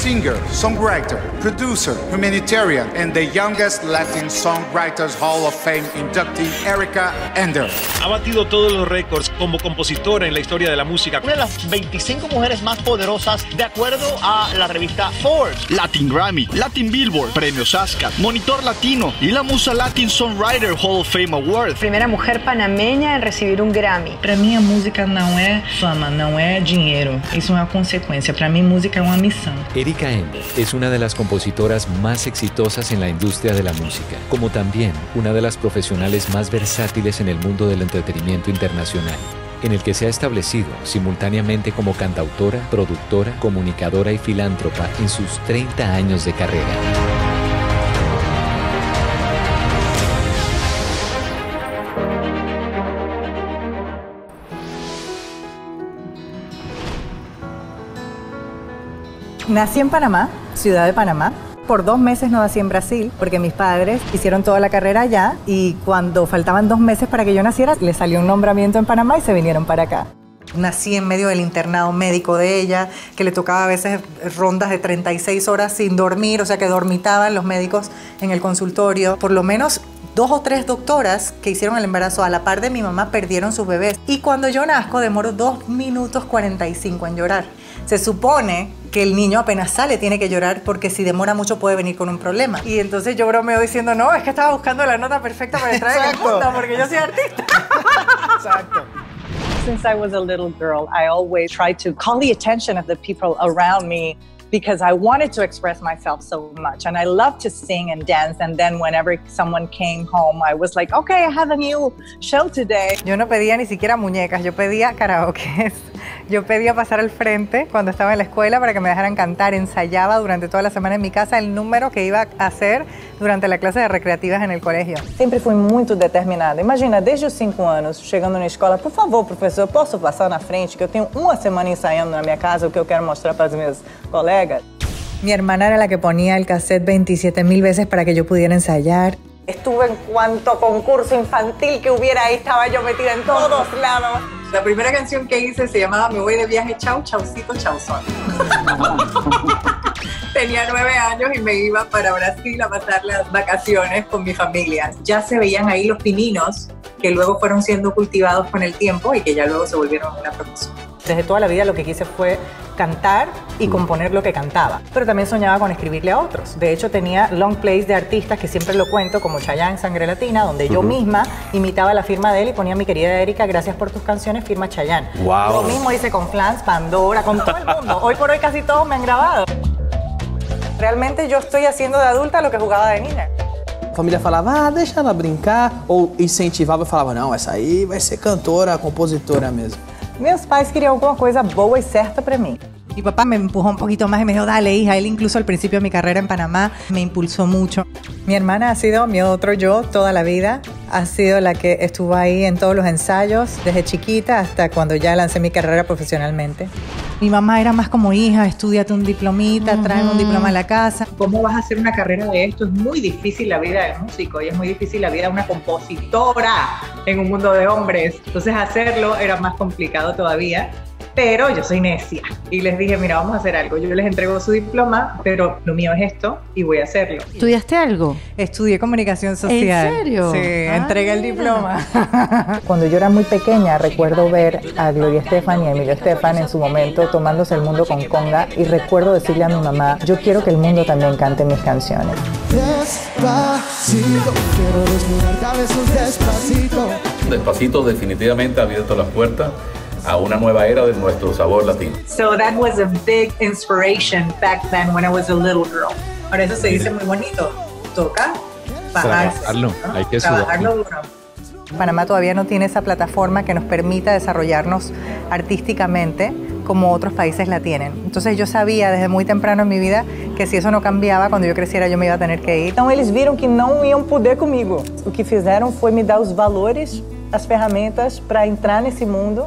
singer, songwriter, producer, humanitarian, and the youngest Latin Songwriters Hall of Fame inductee, Erica Ender. Ha batido todos los récords como compositora en la historia de la música. Una de las 25 mujeres más poderosas de acuerdo a la revista Forbes. Latin Grammy, Latin Billboard, Premios ASCAR, Monitor Latino y la Musa Latin Songwriter Hall of Fame Award. Primera mujer panameña en recibir un Grammy. Para mí, a música não é fama, não é dinheiro. Isso é uma consequência. Para mim, música é uma missão. Erika Ender es una de las compositoras más exitosas en la industria de la música, como también una de las profesionales más versátiles en el mundo del entretenimiento internacional en el que se ha establecido simultáneamente como cantautora, productora, comunicadora y filántropa en sus 30 años de carrera. Nací en Panamá, ciudad de Panamá. Por dos meses no nací en Brasil, porque mis padres hicieron toda la carrera allá y cuando faltaban dos meses para que yo naciera, le salió un nombramiento en Panamá y se vinieron para acá. Nací en medio del internado médico de ella, que le tocaba a veces rondas de 36 horas sin dormir, o sea que dormitaban los médicos en el consultorio. Por lo menos dos o tres doctoras que hicieron el embarazo a la par de mi mamá perdieron sus bebés. Y cuando yo nazco demoro 2 minutos 45 en llorar. Se supone que el niño apenas sale tiene que llorar porque si demora mucho puede venir con un problema. Y entonces yo bromeo diciendo, no, es que estaba buscando la nota perfecta para entrar en el mundo porque yo soy artista. Exacto. Since I was a little girl, I always tried to call the attention of the people around me because I wanted to express myself so much and I loved to sing and dance. And then whenever someone came home, I was like, okay, I have a new show today. Yo no pedía ni siquiera muñecas, yo pedía karaoke. Yo pedía pasar al frente cuando estaba en la escuela para que me dejaran cantar. Ensayaba durante toda la semana en mi casa el número que iba a hacer durante la clase de recreativas en el colegio. Sempre fui muito determinada. Imagina, desde os cinco anos, chegando na escola, por favor, professor, posso passar na frente, que eu tenho uma semana ensaiando na minha casa o que eu quero mostrar para os meus Mi hermana era la que ponía el cassette 27 mil veces para que yo pudiera ensayar. Estuve en cuanto concurso infantil que hubiera ahí, estaba yo metida en todos lados. La primera canción que hice se llamaba Me voy de viaje, chau, chaucito, chauzón. Tenía nueve años y me iba para Brasil a pasar las vacaciones con mi familia. Ya se veían ahí los pininos que luego fueron siendo cultivados con el tiempo y que ya luego se volvieron una profesión. Desde toda la vida lo que quise fue cantar y componer lo que cantaba. Pero también soñaba con escribirle a otros. De hecho, tenía long plays de artistas que siempre lo cuento, como Chayanne, Sangre Latina, donde yo misma imitaba la firma de él y ponía mi querida Erika, gracias por tus canciones, firma Chayanne. Wow. Lo mismo hice con Flans, Pandora, con todo el mundo. Hoy por hoy casi todos me han grabado. Realmente yo estoy haciendo de adulta lo que jugaba de niña. A família falava, ah, deixa ela brincar, ou incentivava falava, não, essa aí vai ser cantora, compositora mesmo. Meus pais queriam alguma coisa boa y certa para mí. Mi papá me empujó un poquito más y me dijo, dale hija, él incluso al principio de mi carrera en Panamá me impulsó mucho. Mi hermana ha sido mi otro yo toda la vida, ha sido la que estuvo ahí en todos los ensayos, desde chiquita hasta cuando ya lancé mi carrera profesionalmente. Mi mamá era más como hija, estudiate un diplomita, tráeme un diploma a la casa. ¿Cómo vas a hacer una carrera de esto? Es muy difícil la vida del músico y es muy difícil la vida de una compositora en un mundo de hombres. Entonces hacerlo era más complicado todavía pero yo soy necia y les dije, mira, vamos a hacer algo. Yo les entrego su diploma, pero lo mío es esto y voy a hacerlo. ¿Estudiaste algo? Estudié comunicación social. ¿En serio? Sí, Ah, entregué el diploma. Cuando yo era muy pequeña, recuerdo ver a Gloria Estefan y a Emilio Estefan en su momento tomándose el mundo con conga y recuerdo decirle a mi mamá, yo quiero que el mundo también cante mis canciones. Despacito, quiero desnudarte a besos despacito. Despacito definitivamente ha abierto las puertas a una nueva era de nuestro sabor latino. So that was a big inspiration back then when I was a little girl. Por eso se dice muy bonito. Toca bajarse, Trabajarlo, ¿no? hay que Trabajarlo duro. Panamá todavía no tiene esa plataforma que nos permita desarrollarnos artísticamente como otros países la tienen. Entonces yo sabía desde muy temprano en mi vida que si eso no cambiaba, cuando yo creciera yo me iba a tener que ir. Então eles viram que não iam poder comigo. O que fizeram foi me dar os valores, as ferramentas para entrar nesse mundo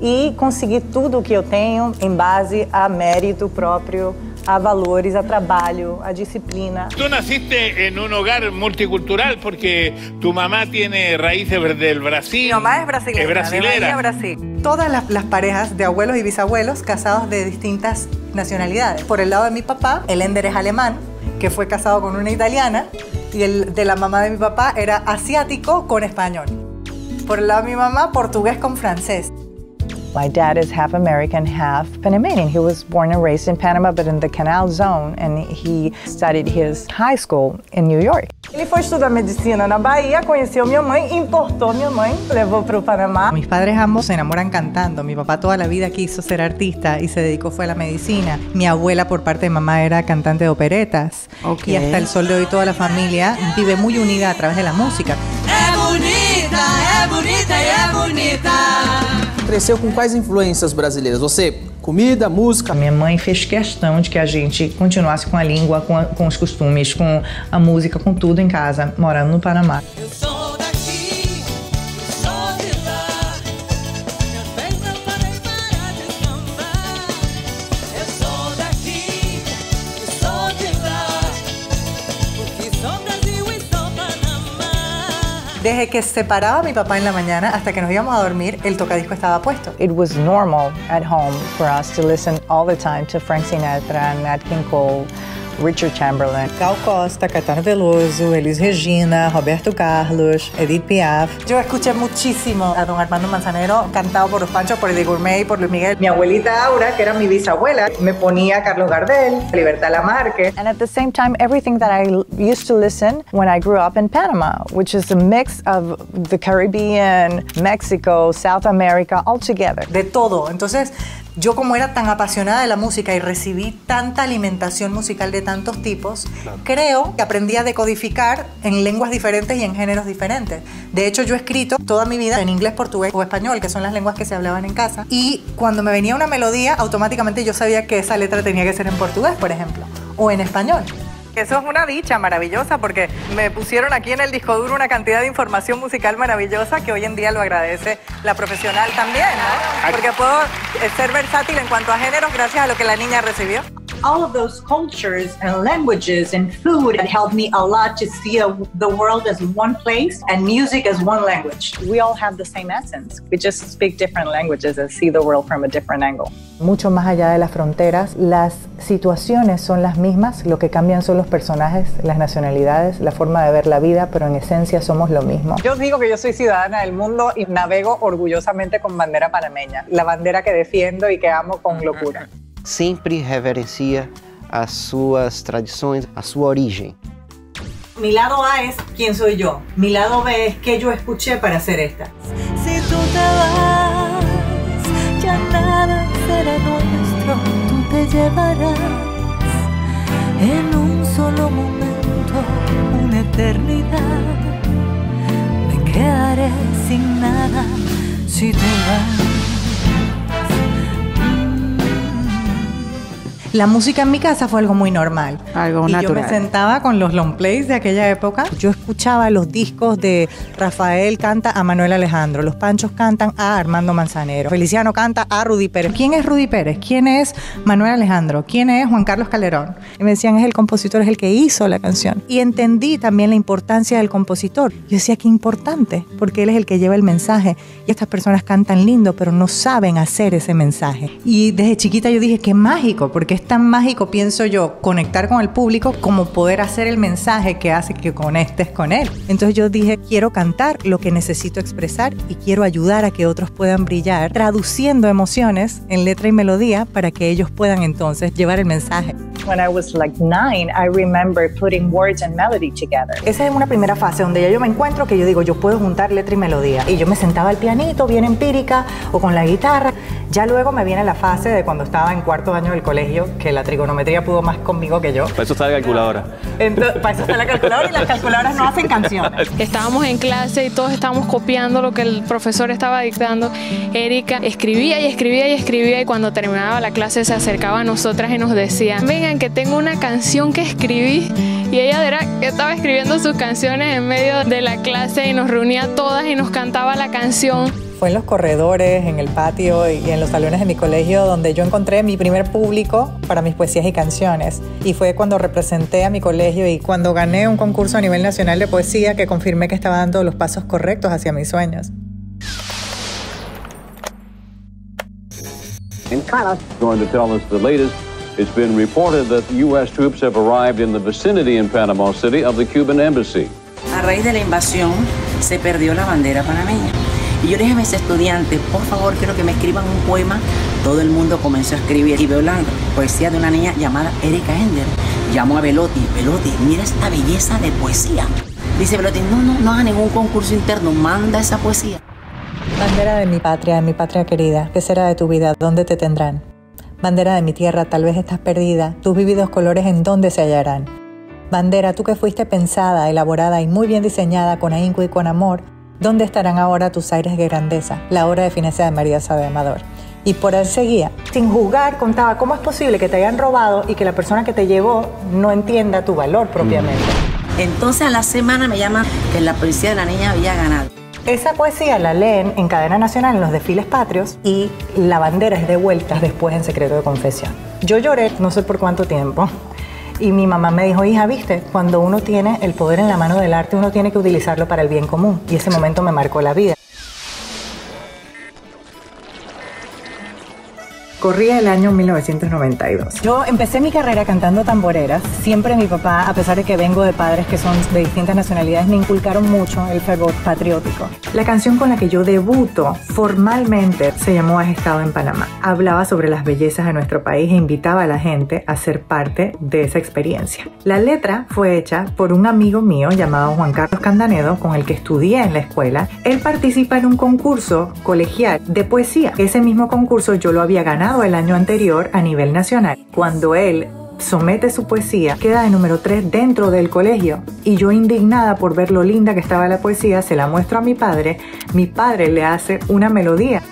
e conseguir tudo o que eu tenho em base a mérito próprio, a valores, a trabalho, a disciplina. Tú naciste en un hogar multicultural porque tu mamá tiene raíces del Brasil. Mi mamá es brasileña, Es. Bahía, Brasil. Todas las, las parejas de abuelos y bisabuelos casados de distintas nacionalidades. Por el lado de mi papá, el Ender es alemán, que fue casado con una italiana, y el de la mamá de mi papá era asiático con español. Por el lado de mi mamá, portugués con francés. My dad is half American, half Panamanian. He was born and raised in Panama, but in the Canal Zone, and he studied his high school in New York. Ele foi estudar medicina na Bahia, conheceu minha mãe, importou minha mãe, levou para o Panamá. Mis padres ambos se enamoran cantando. Mi papá toda la vida quiso ser artista y se dedicó fue a la medicina. Mi abuela por parte de mamá era cantante de operetas. Ok. Y hasta el sol de hoy toda la familia vive muy unida a través de la música. É bonita, é bonita e é bonita. Cresceu com quais influências brasileiras? Você, comida, música? Minha mãe fez questão de que a gente continuasse com a língua, com, a- com os costumes, com a música, com tudo em casa, morando no Panamá. Desde que se separaba mi papá en la mañana hasta que nos íbamos a dormir, el tocadisco estaba puesto. It was normal at home for us to listen all the time to Frank Sinatra, Nat King Cole, Richard Chamberlain. Gal Costa, Caetano Veloso, Elis Regina, Roberto Carlos, Edith Piaf. Yo escuché muchísimo a don Armando Manzanero cantado por los Panchos, por Eddie Gourmet y por Luis Miguel. Mi abuelita Aura, que era mi bisabuela, me ponía Carlos Gardel, Libertad Lamarque. And at the same time, everything that I used to listen when I grew up in Panama, which is a mix of the Caribbean, Mexico, South America, all together. de todo. Entonces, yo como era tan apasionada de la música y recibí tanta alimentación musical de tantos tipos, creo que aprendí a decodificar en lenguas diferentes y en géneros diferentes. De hecho, yo he escrito toda mi vida en inglés, portugués o español, que son las lenguas que se hablaban en casa. Y cuando me venía una melodía, automáticamente yo sabía que esa letra tenía que ser en portugués, por ejemplo, o en español. Eso es una dicha maravillosa porque me pusieron aquí en el disco duro una cantidad de información musical maravillosa que hoy en día lo agradece la profesional también, ¿no? Porque puedo eh, ser versátil en cuanto a géneros gracias a lo que la niña recibió. All of those cultures and languages and food had helped me a lot to see a, the world as one place and music as one language. We all have the same essence. We just speak different languages and see the world from a different angle. Mucho más allá de las fronteras, las situaciones son las mismas, lo que cambian son los personajes, las nacionalidades, la forma de ver la vida, pero en esencia somos lo mismo. Yo digo que yo soy ciudadana del mundo y navego orgullosamente con bandera panameña, la bandera que defiendo y que amo con locura. Sempre reverencia as suas tradições, a sua origem. Mi lado A es quién soy yo. Mi lado B es qué yo escuché para hacer esta. Si tú te vas, ya nada será nuestro. Tú te llevarás en un solo momento una eternidad. Me quedaré sin nada si te vas. La música en mi casa fue algo muy normal. Algo y yo natural. me sentaba con los long plays de aquella época. Yo escuchaba los discos de Rafael canta a Manuel Alejandro, los Panchos cantan a Armando Manzanero, Feliciano canta a Rudy Pérez. ¿Quién es Rudy Pérez? ¿Quién es Manuel Alejandro? ¿Quién es Juan Carlos Calderón? Y me decían, es el compositor, es el que hizo la canción. Y entendí también la importancia del compositor. Yo decía, qué importante, porque él es el que lleva el mensaje. Y estas personas cantan lindo, pero no saben hacer ese mensaje. Y desde chiquita yo dije, qué mágico, porque es tan mágico, pienso yo, conectar con el público como poder hacer el mensaje que hace que conectes con él. Entonces yo dije, quiero cantar lo que necesito expresar y quiero ayudar a que otros puedan brillar, traduciendo emociones en letra y melodía para que ellos puedan entonces llevar el mensaje. When I was like nine, I remember putting words and melody together. Esa es una primera fase donde ya yo me encuentro que yo digo, yo puedo juntar letra y melodía. Y yo me sentaba al pianito, bien empírica, o con la guitarra. Ya luego me viene la fase de cuando estaba en cuarto año del colegio, que la trigonometría pudo más conmigo que yo. Para eso está la calculadora. Entonces, para eso está la calculadora y las calculadoras no hacen canciones. Estábamos en clase y todos estábamos copiando lo que el profesor estaba dictando. Erika escribía y escribía y escribía y cuando terminaba la clase se acercaba a nosotras y nos decía, vengan que tengo una canción que escribí. Y ella era, estaba escribiendo sus canciones en medio de la clase y nos reunía todas y nos cantaba la canción. Fue en los corredores, en el patio y en los salones de mi colegio donde yo encontré mi primer público para mis poesías y canciones. Y fue cuando representé a mi colegio y cuando gané un concurso a nivel nacional de poesía que confirmé que estaba dando los pasos correctos hacia mis sueños. And Kana going to tell us the latest It's been reported that U.S. troops have arrived in the vicinity in Panama City of the Cuban embassy. A raíz de la invasión se perdió la bandera panameña. Y yo le dije a mis estudiantes, por favor, quiero que me escriban un poema. Todo el mundo comenzó a escribir y veo la poesía de una niña llamada Erika Ender. Llamó a Velotti, Velotti, mira esta belleza de poesía. Dice Velotti, no, no, no haga ningún concurso interno, manda esa poesía. Bandera de mi patria, de mi patria querida, ¿qué será de tu vida? ¿Dónde te tendrán? Bandera de mi tierra, tal vez estás perdida, tus vividos colores en dónde se hallarán. Bandera, tú que fuiste pensada, elaborada y muy bien diseñada con ahínco y con amor, ¿dónde estarán ahora tus aires de grandeza? La hora de fineza de María Sabe Amador. Y por él seguía. Sin juzgar, contaba cómo es posible que te hayan robado y que la persona que te llevó no entienda tu valor propiamente. Entonces a la semana me llaman que la policía de la niña había ganado. Esa poesía la leen en cadena nacional en los desfiles patrios y la bandera es devuelta después en secreto de confesión. Yo lloré no sé por cuánto tiempo y mi mamá me dijo, hija, viste, cuando uno tiene el poder en la mano del arte, uno tiene que utilizarlo para el bien común. Y ese momento me marcó la vida. Corría el año 1992. Yo empecé mi carrera cantando tamboreras. Siempre mi papá, a pesar de que vengo de padres que son de distintas nacionalidades, me inculcaron mucho el fervor patriótico. La canción con la que yo debuto formalmente se llamó Has estado en Panamá. Hablaba sobre las bellezas de nuestro país e invitaba a la gente a ser parte de esa experiencia. La letra fue hecha por un amigo mío llamado Juan Carlos Candanedo, con el que estudié en la escuela. Él participa en un concurso colegial de poesía. Ese mismo concurso yo lo había ganado el año anterior a nivel nacional. Cuando él somete su poesía, queda de número 3 dentro del colegio. Y yo indignada por ver lo linda que estaba la poesía, se la muestro a mi padre. Mi padre le hace una melodía.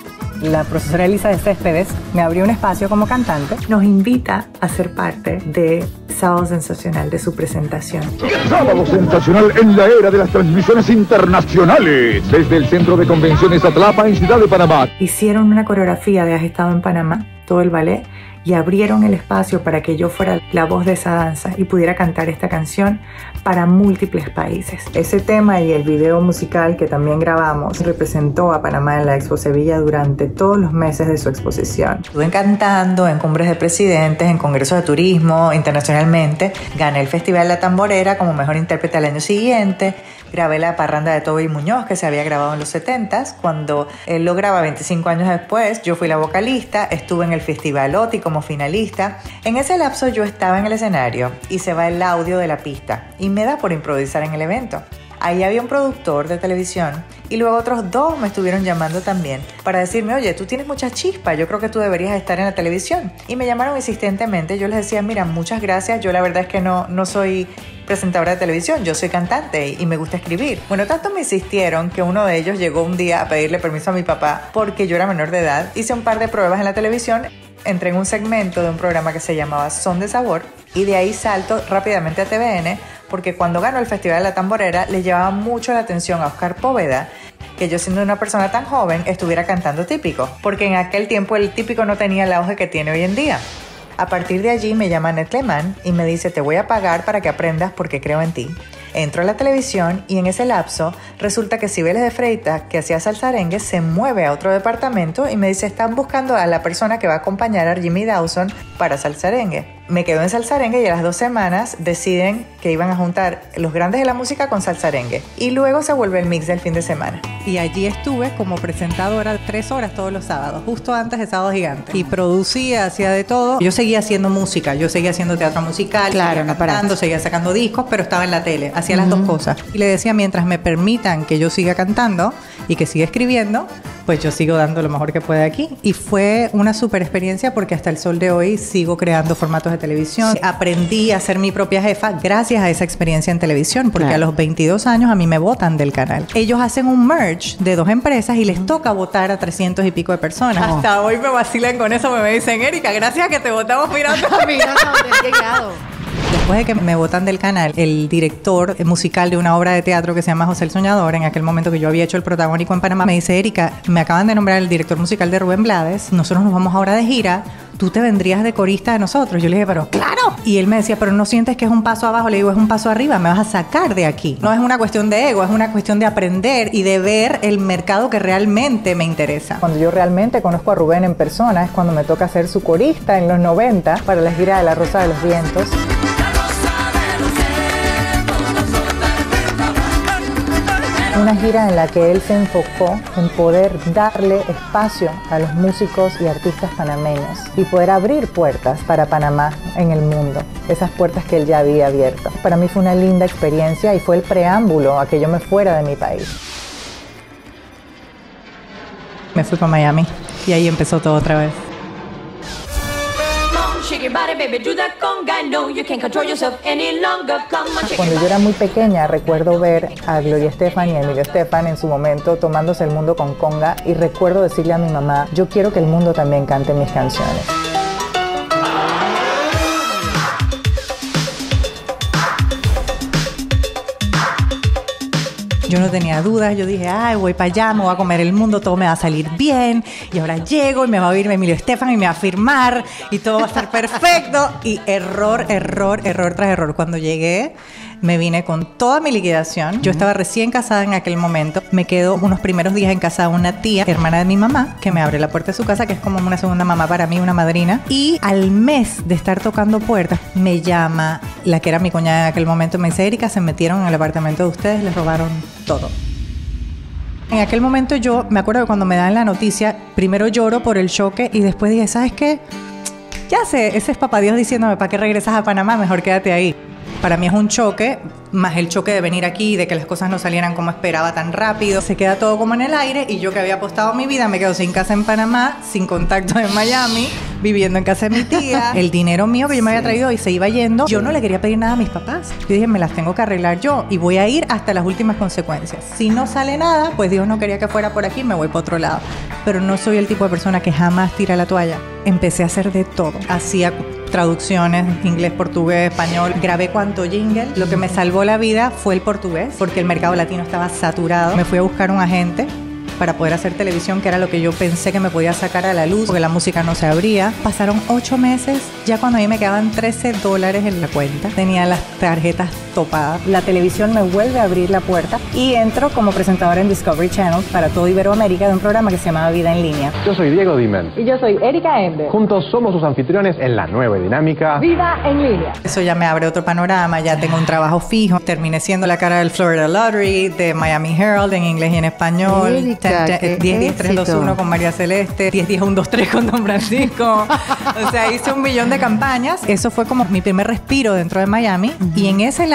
La profesora Elisa de Céspedes me abrió un espacio como cantante. Nos invita a ser parte de Sábado Sensacional, de su presentación. Sábado sensacional en la era de las transmisiones internacionales. Desde el Centro de Convenciones Atlapa en Ciudad de Panamá. Hicieron una coreografía de Has estado en Panamá todo el ballet y abrieron el espacio para que yo fuera la voz de esa danza y pudiera cantar esta canción para múltiples países. Ese tema y el video musical que también grabamos representó a Panamá en la Expo Sevilla durante todos los meses de su exposición. Estuve cantando en cumbres de presidentes, en congresos de turismo, internacionalmente. Gané el Festival La Tamborera como mejor intérprete al año siguiente. Grabé la parranda de Toby Muñoz, que se había grabado en los 70s. Cuando él lo graba 25 años después, yo fui la vocalista, estuve en el Festival OTI como finalista. En ese lapso yo estaba en el escenario y se va el audio de la pista y me da por improvisar en el evento. Ahí había un productor de televisión y luego otros dos me estuvieron llamando también para decirme, oye, tú tienes mucha chispa, yo creo que tú deberías estar en la televisión. Y me llamaron insistentemente, yo les decía, mira, muchas gracias, yo la verdad es que no, no soy presentadora de televisión, yo soy cantante y me gusta escribir. Bueno, tanto me insistieron que uno de ellos llegó un día a pedirle permiso a mi papá porque yo era menor de edad, hice un par de pruebas en la televisión, entré en un segmento de un programa que se llamaba Son de Sabor y de ahí salto rápidamente a TVN porque cuando ganó el Festival de la Tamborera le llevaba mucho la atención a Oscar Póveda que yo siendo una persona tan joven estuviera cantando típico, porque en aquel tiempo el típico no tenía el auge que tiene hoy en día. A partir de allí me llama Cleman y me dice te voy a pagar para que aprendas porque creo en ti. Entro a la televisión y en ese lapso resulta que Cibeles de Freita, que hacía salsarengue, se mueve a otro departamento y me dice están buscando a la persona que va a acompañar a Jimmy Dawson para salsarengue me quedo en salsarengue y a las dos semanas deciden que iban a juntar los grandes de la música con salsarengue. Y luego se vuelve el mix del fin de semana. Y allí estuve como presentadora tres horas todos los sábados, justo antes de Sábado Gigante. Y producía, hacía de todo. Yo seguía haciendo música, yo seguía haciendo teatro musical, claro, seguía cantando, seguía sacando discos, pero estaba en la tele, hacía las dos cosas. Y le decía, mientras me permitan que yo siga cantando y que siga escribiendo, pues yo sigo dando lo mejor que pueda aquí. Y fue una super experiencia porque hasta el sol de hoy sigo creando formatos de televisión. Aprendí a ser mi propia jefa gracias a esa experiencia en televisión, porque a los 22 años a mí me votan del canal. Ellos hacen un merge de dos empresas y les toca votar a 300 y pico de personas. Hasta hoy me vacilan con eso, me dicen, Erika, gracias a que te votamos mirando. Mira he llegado. Después de que me votan del canal, el director musical de una obra de teatro que se llama José el Soñador, en aquel momento que yo había hecho el protagónico en Panamá, me dice, Erika, me acaban de nombrar el director musical de Rubén Blades, nosotros nos vamos ahora de gira, ¿tú te vendrías de corista de nosotros? Yo le dije, pero claro. Y él me decía, pero no sientes que es un paso abajo. Le digo, es un paso arriba, me vas a sacar de aquí. No es una cuestión de ego, es una cuestión de aprender y de ver el mercado que realmente me interesa. Cuando yo realmente conozco a Rubén en persona es cuando me toca ser su corista en los 90 para la gira de La Rosa de los Vientos. Una gira en la que él se enfocó en poder darle espacio a los músicos y artistas panameños y poder abrir puertas para Panamá en el mundo, esas puertas que él ya había abierto. Para mí fue una linda experiencia y fue el preámbulo a que yo me fuera de mi país. Me fui para Miami y ahí empezó todo otra vez. Cuando yo era muy pequeña recuerdo ver a Gloria Estefan y a Emilio Estefan en su momento tomándose el mundo con conga y recuerdo decirle a mi mamá, yo quiero que el mundo también cante mis canciones. Yo no tenía dudas, yo dije, ay, voy para allá, me voy a comer el mundo, todo me va a salir bien. Y ahora llego y me va a oír Emilio Estefan y me va a firmar y todo va a estar perfecto. Y error, error, error tras error. Cuando llegué, me vine con toda mi liquidación. Yo estaba recién casada en aquel momento. Me quedo unos primeros días en casa de una tía, hermana de mi mamá, que me abre la puerta de su casa, que es como una segunda mamá para mí, una madrina. Y al mes de estar tocando puertas, me llama la que era mi cuñada en aquel momento. Me dice, Erika, se metieron en el apartamento de ustedes, les robaron todo. En aquel momento yo me acuerdo que cuando me dan la noticia, primero lloro por el choque y después dije, ¿sabes qué? Ya sé, ese es papá Dios diciéndome, ¿para qué regresas a Panamá? Mejor quédate ahí. Para mí es un choque, más el choque de venir aquí, de que las cosas no salieran como esperaba tan rápido. Se queda todo como en el aire y yo que había apostado mi vida me quedo sin casa en Panamá, sin contacto en Miami, viviendo en casa de mi tía. El dinero mío que yo me había traído y se iba yendo. Yo no le quería pedir nada a mis papás. Yo dije, me las tengo que arreglar yo y voy a ir hasta las últimas consecuencias. Si no sale nada, pues Dios no quería que fuera por aquí, me voy para otro lado. Pero no soy el tipo de persona que jamás tira la toalla. Empecé a hacer de todo. Hacía traducciones, inglés, portugués, español. Grabé cuanto jingle. Lo que me salvó la vida fue el portugués, porque el mercado latino estaba saturado. Me fui a buscar un agente para poder hacer televisión, que era lo que yo pensé que me podía sacar a la luz, porque la música no se abría. Pasaron ocho meses, ya cuando a mí me quedaban 13 dólares en la cuenta, tenía las tarjetas topadas. La televisión me vuelve a abrir la puerta y entro como presentadora en Discovery Channel para todo Iberoamérica de un programa que se llamaba Vida en Línea. Yo soy Diego Dimen. Y yo soy Erika Ender. Juntos somos sus anfitriones en la nueva dinámica Vida en Línea. Eso ya me abre otro panorama, ya tengo un trabajo fijo. Terminé siendo la cara del Florida Lottery, de Miami Herald en inglés y en español. Erika, Ten- qué 10 10 3 2 1 éxito. con María Celeste, 10 10 1 2 3 con Don Francisco. o sea, hice un millón de campañas. Eso fue como mi primer respiro dentro de Miami. Y en ese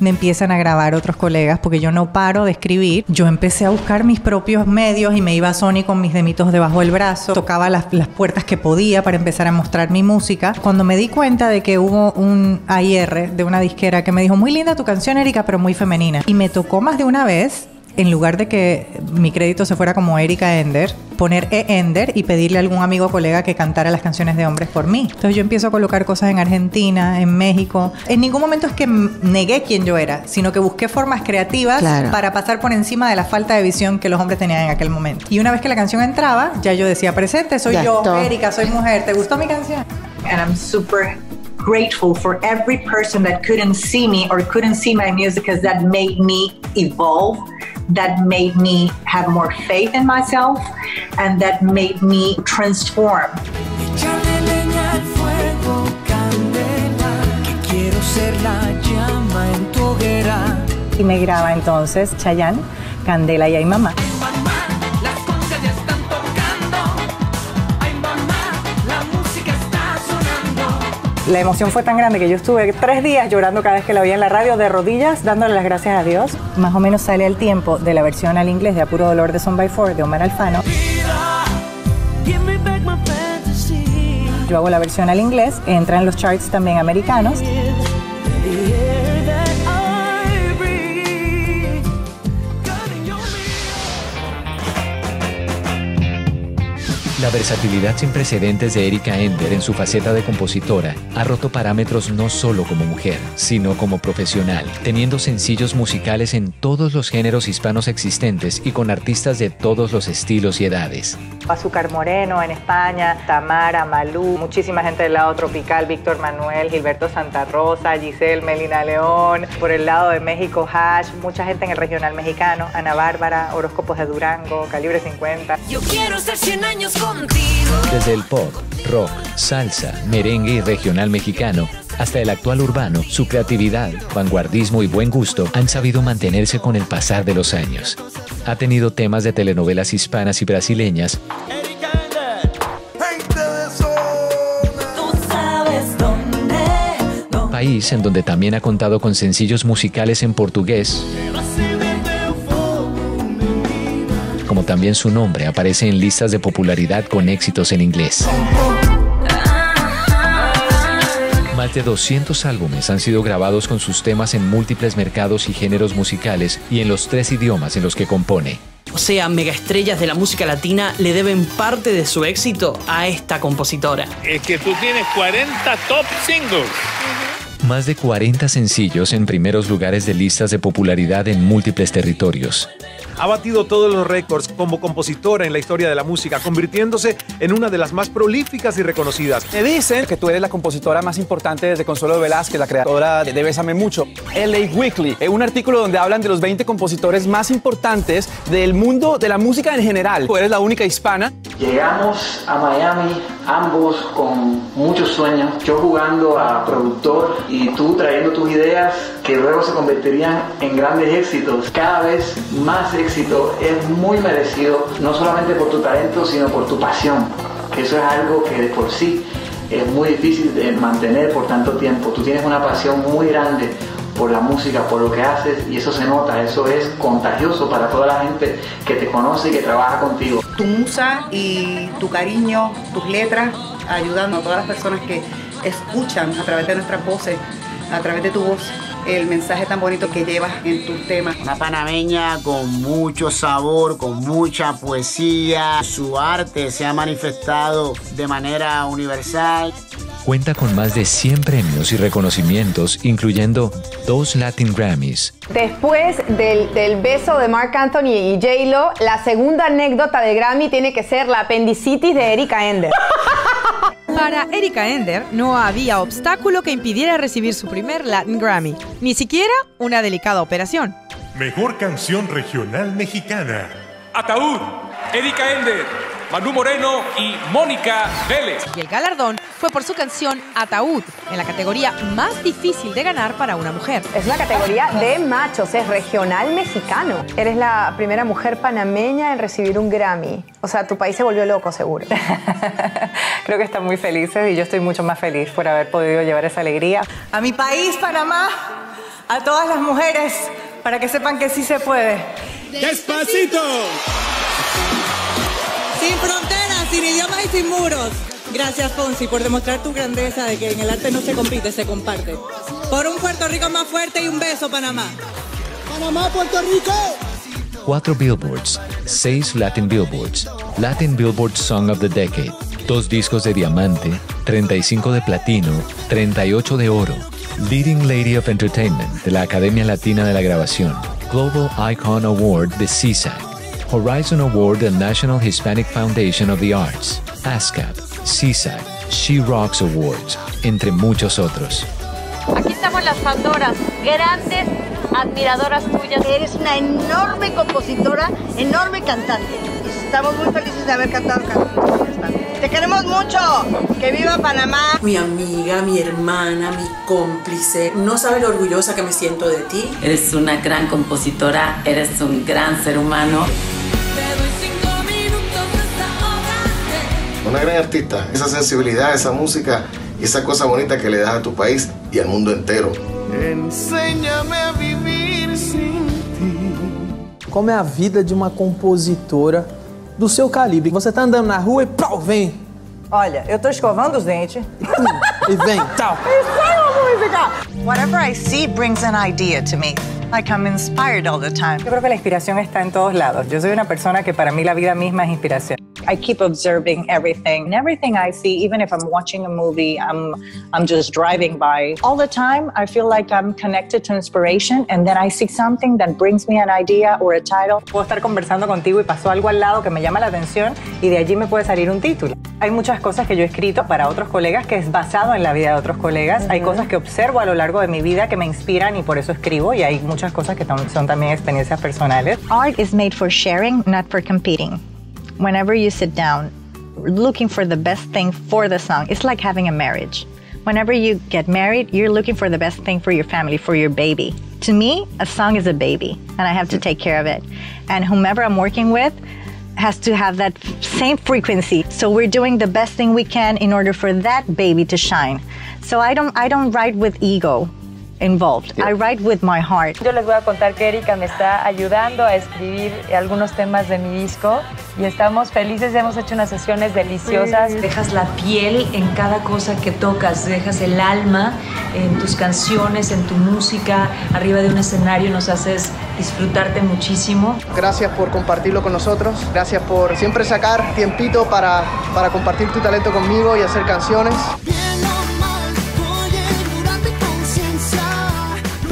me empiezan a grabar otros colegas porque yo no paro de escribir. Yo empecé a buscar mis propios medios y me iba a Sony con mis demitos debajo del brazo. Tocaba las, las puertas que podía para empezar a mostrar mi música. Cuando me di cuenta de que hubo un AIR de una disquera que me dijo, muy linda tu canción, Erika, pero muy femenina. Y me tocó más de una vez en lugar de que mi crédito se fuera como Erika Ender, poner E. Ender y pedirle a algún amigo o colega que cantara las canciones de hombres por mí. Entonces yo empiezo a colocar cosas en Argentina, en México. En ningún momento es que negué quién yo era, sino que busqué formas creativas Claro. para pasar por encima de la falta de visión que los hombres tenían en aquel momento. Y una vez que la canción entraba, ya yo decía, presente, soy Ya yo, está. Erika, soy mujer, ¿te gustó mi canción? and I'm super grateful for every person that couldn't see me or couldn't see my music because that made me evolve, that made me have more faith in myself, and that made me transform. Y me graba entonces Chayanne, Candela y Ay Mamá. La emoción fue tan grande que yo estuve tres días llorando cada vez que la oía en la radio, de rodillas, dándole las gracias a Dios. Más o menos sale el tiempo de la versión al inglés de Apuro Dolor de Son by Four de Omar Alfano. Yo hago la versión al inglés, entra en los charts también americanos. La versatilidad sin precedentes de Erika Ender en su faceta de compositora ha roto parámetros no solo como mujer, sino como profesional, teniendo sencillos musicales en todos los géneros hispanos existentes y con artistas de todos los estilos y edades. Azúcar Moreno en España, Tamara, Malú, muchísima gente del lado tropical, Víctor Manuel, Gilberto Santa Rosa, Giselle, Melina León, por el lado de México, Hash, mucha gente en el regional mexicano, Ana Bárbara, Horóscopos de Durango, Calibre 50. Yo quiero ser 100 años contigo. Desde el pop, rock, salsa, merengue y regional mexicano, hasta el actual urbano, su creatividad, vanguardismo y buen gusto han sabido mantenerse con el pasar de los años. Ha tenido temas de telenovelas hispanas y brasileñas, país en donde también ha contado con sencillos musicales en portugués, como también su nombre aparece en listas de popularidad con éxitos en inglés. De 200 álbumes han sido grabados con sus temas en múltiples mercados y géneros musicales y en los tres idiomas en los que compone. O sea, megaestrellas de la música latina le deben parte de su éxito a esta compositora. Es que tú tienes 40 top singles. Más de 40 sencillos en primeros lugares de listas de popularidad en múltiples territorios. Ha batido todos los récords como compositora en la historia de la música, convirtiéndose en una de las más prolíficas y reconocidas. Me dicen que tú eres la compositora más importante desde Consuelo Velázquez, la creadora de Bésame Mucho. LA Weekly, es un artículo donde hablan de los 20 compositores más importantes del mundo de la música en general. Tú eres la única hispana. Llegamos a Miami ambos con muchos sueños, yo jugando a productor y tú trayendo tus ideas que luego se convertirían en grandes éxitos. Cada vez más éxito es muy merecido, no solamente por tu talento, sino por tu pasión, eso es algo que de por sí es muy difícil de mantener por tanto tiempo. Tú tienes una pasión muy grande por la música, por lo que haces y eso se nota, eso es contagioso para toda la gente que te conoce y que trabaja contigo. tu musa y tu cariño, tus letras, ayudando a todas las personas que escuchan a través de nuestras voces, a través de tu voz, el mensaje tan bonito que llevas en tus temas. Una panameña con mucho sabor, con mucha poesía. Su arte se ha manifestado de manera universal. Cuenta con más de 100 premios y reconocimientos, incluyendo dos Latin Grammys, Después del, del beso de Mark Anthony y J-Lo, la segunda anécdota de Grammy tiene que ser la apendicitis de Erika Ender. Para Erika Ender no había obstáculo que impidiera recibir su primer Latin Grammy, ni siquiera una delicada operación. Mejor canción regional mexicana. Ataúd, Erika Ender, Manu Moreno y Mónica Vélez. Y el galardón fue por su canción Ataúd, en la categoría más difícil de ganar para una mujer. Es la categoría de machos, es regional mexicano. Eres la primera mujer panameña en recibir un Grammy. O sea, tu país se volvió loco, seguro. Creo que están muy felices y yo estoy mucho más feliz por haber podido llevar esa alegría. A mi país, Panamá, a todas las mujeres, para que sepan que sí se puede. ¡Despacito! Sin fronteras, sin idiomas y sin muros. Gracias, Fonsi, por demostrar tu grandeza de que en el arte no se compite, se comparte. Por un Puerto Rico más fuerte y un beso, Panamá. Panamá, Puerto Rico. 4 Billboards, 6 Latin Billboards, Latin Billboard Song of the Decade, 2 discos de diamante, 35 de platino, 38 de oro, Leading Lady of Entertainment de la Academia Latina de la Grabación, Global Icon Award de CISAC, Horizon Award del National Hispanic Foundation of the Arts, ASCAP, CISAC, She Rocks Awards, entre muchos otros. Aquí estamos las Pandoras, grandes admiradoras tuyas. Eres una enorme compositora, enorme cantante. Estamos muy felices de haber cantado canciones también. Te queremos mucho. Que viva Panamá. Mi amiga, mi hermana, mi cómplice. No sabes lo orgullosa que me siento de ti. Eres una gran compositora, eres un gran ser humano. Una gran artista, esa sensibilidad, esa música y esa cosa bonita que le das a tu país y al mundo entero. Enséñame a vivir sin Como é a vida de uma compositora do seu calibre? Você tá andando na rua e pau, vem. Olha, eu tô escovando os dentes. E vem, tal. Isso é uma música! Whatever I see brings an idea to me. Like I'm inspired all the time. Yo creo que la inspiración está en todos lados. Yo soy una persona que para mí la vida misma es inspiración. I keep observing everything. And everything I see, even if I'm watching a movie, I'm I'm just driving by. All the time I feel like I'm connected to inspiration and then I see something that brings me an idea or a title. Puedo estar conversando contigo y pasó algo al lado que me llama la atención y de allí me puede salir un título. Hay muchas cosas que yo he escrito para otros colegas que es basado en la vida de otros colegas. Hay cosas que observo a lo largo de mi vida que me inspiran y por eso escribo y hay muchas cosas que son también experiencias personales. Art is made for sharing, not for competing. Whenever you sit down looking for the best thing for the song, it's like having a marriage. Whenever you get married, you're looking for the best thing for your family, for your baby. To me, a song is a baby, and I have to take care of it. And whomever I'm working with has to have that same frequency. So we're doing the best thing we can in order for that baby to shine. So I don't I don't write with ego involved. I write with my heart. Yo les voy a contar que Erika me está ayudando a escribir algunos temas de mi disco y estamos felices, hemos hecho unas sesiones deliciosas. Dejas la piel en cada cosa que tocas, dejas el alma en tus canciones, en tu música, arriba de un escenario nos haces disfrutarte muchísimo. Gracias por compartirlo con nosotros. Gracias por siempre sacar tiempito para, para compartir tu talento conmigo y hacer canciones.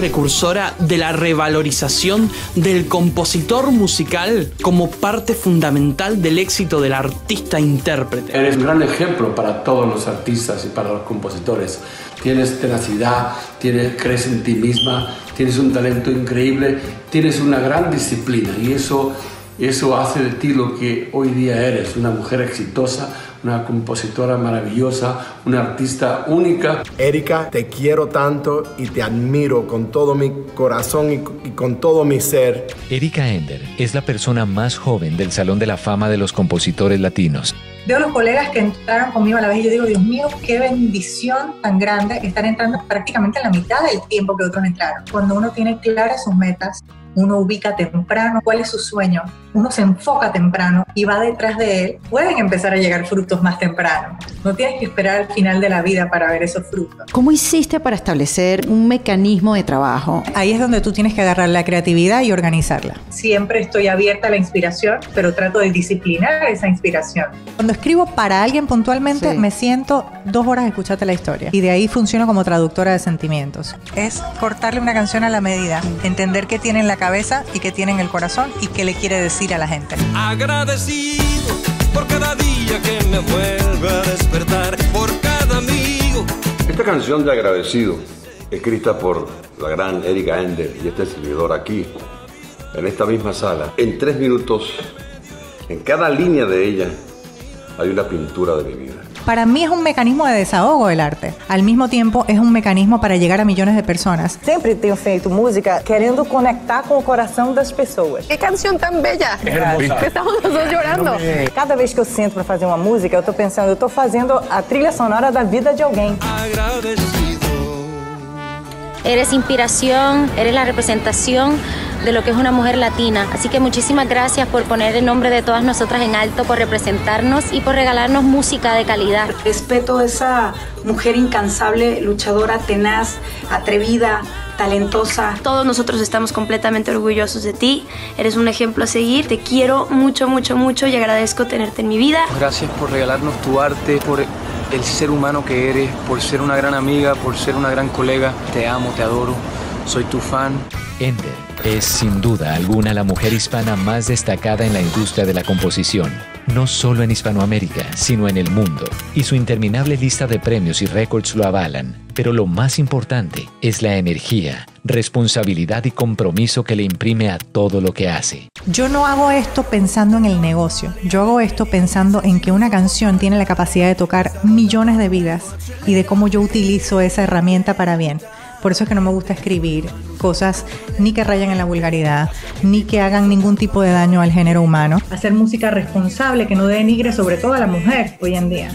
Precursora de la revalorización del compositor musical como parte fundamental del éxito del artista-intérprete. Eres un gran ejemplo para todos los artistas y para los compositores. Tienes tenacidad, tienes, crees en ti misma, tienes un talento increíble, tienes una gran disciplina y eso, eso hace de ti lo que hoy día eres, una mujer exitosa, una compositora maravillosa, una artista única. Erika, te quiero tanto y te admiro con todo mi corazón y, y con todo mi ser. Erika Ender es la persona más joven del Salón de la Fama de los Compositores Latinos. Veo a los colegas que entraron conmigo a la vez y yo digo, Dios mío, qué bendición tan grande estar entrando prácticamente en la mitad del tiempo que otros entraron. Cuando uno tiene claras sus metas, uno ubica temprano cuál es su sueño, uno se enfoca temprano y va detrás de él, pueden empezar a llegar frutos más temprano. No tienes que esperar al final de la vida para ver esos frutos. ¿Cómo hiciste para establecer un mecanismo de trabajo? Ahí es donde tú tienes que agarrar la creatividad y organizarla. Siempre estoy abierta a la inspiración, pero trato de disciplinar esa inspiración. Cuando escribo para alguien puntualmente, Sí. me siento dos horas escucharte la historia. Y de ahí funciono como traductora de sentimientos. Es cortarle una canción a la medida, entender qué tiene en la cabeza y qué tiene en el corazón y qué le quiere decir a la gente. Agradecido por cada día que me vuelve a despertar, por cada amigo. Esta canción de agradecido, escrita por la gran Erika Ender y este servidor aquí, en esta misma sala, en tres minutos, en cada línea de ella, hay una pintura de mi vida. Para mí es un mecanismo de desahogo el arte. Al mismo tiempo es un mecanismo para llegar a millones de personas. Sempre tenho feito música querendo conectar com o coração das pessoas. ¡Qué canción tan bella! Que estamos los dos llorando. Cada vez que eu sento para fazer uma música, eu tô pensando, eu tô fazendo a trilha sonora da vida de alguém. Eres inspiración, eres la representación de lo que es una mujer latina. Así que muchísimas gracias por poner el nombre de todas nosotras en alto, por representarnos y por regalarnos música de calidad. Respeto a esa mujer incansable, luchadora, tenaz, atrevida, talentosa. Todos nosotros estamos completamente orgullosos de ti. Eres un ejemplo a seguir. Te quiero mucho, mucho, mucho y agradezco tenerte en mi vida. Gracias por regalarnos tu arte, por el ser humano que eres, por ser una gran amiga, por ser una gran colega. Te amo, te adoro, soy tu fan. Ender es sin duda alguna la mujer hispana más destacada en la industria de la composición, no solo en Hispanoamérica, sino en el mundo, y su interminable lista de premios y récords lo avalan. Pero lo más importante es la energía, responsabilidad y compromiso que le imprime a todo lo que hace. Yo no hago esto pensando en el negocio, yo hago esto pensando en que una canción tiene la capacidad de tocar millones de vidas y de cómo yo utilizo esa herramienta para bien. Por eso es que no me gusta escribir cosas ni que rayan en la vulgaridad, ni que hagan ningún tipo de daño al género humano. Hacer música responsable que no denigre sobre todo a la mujer hoy en día,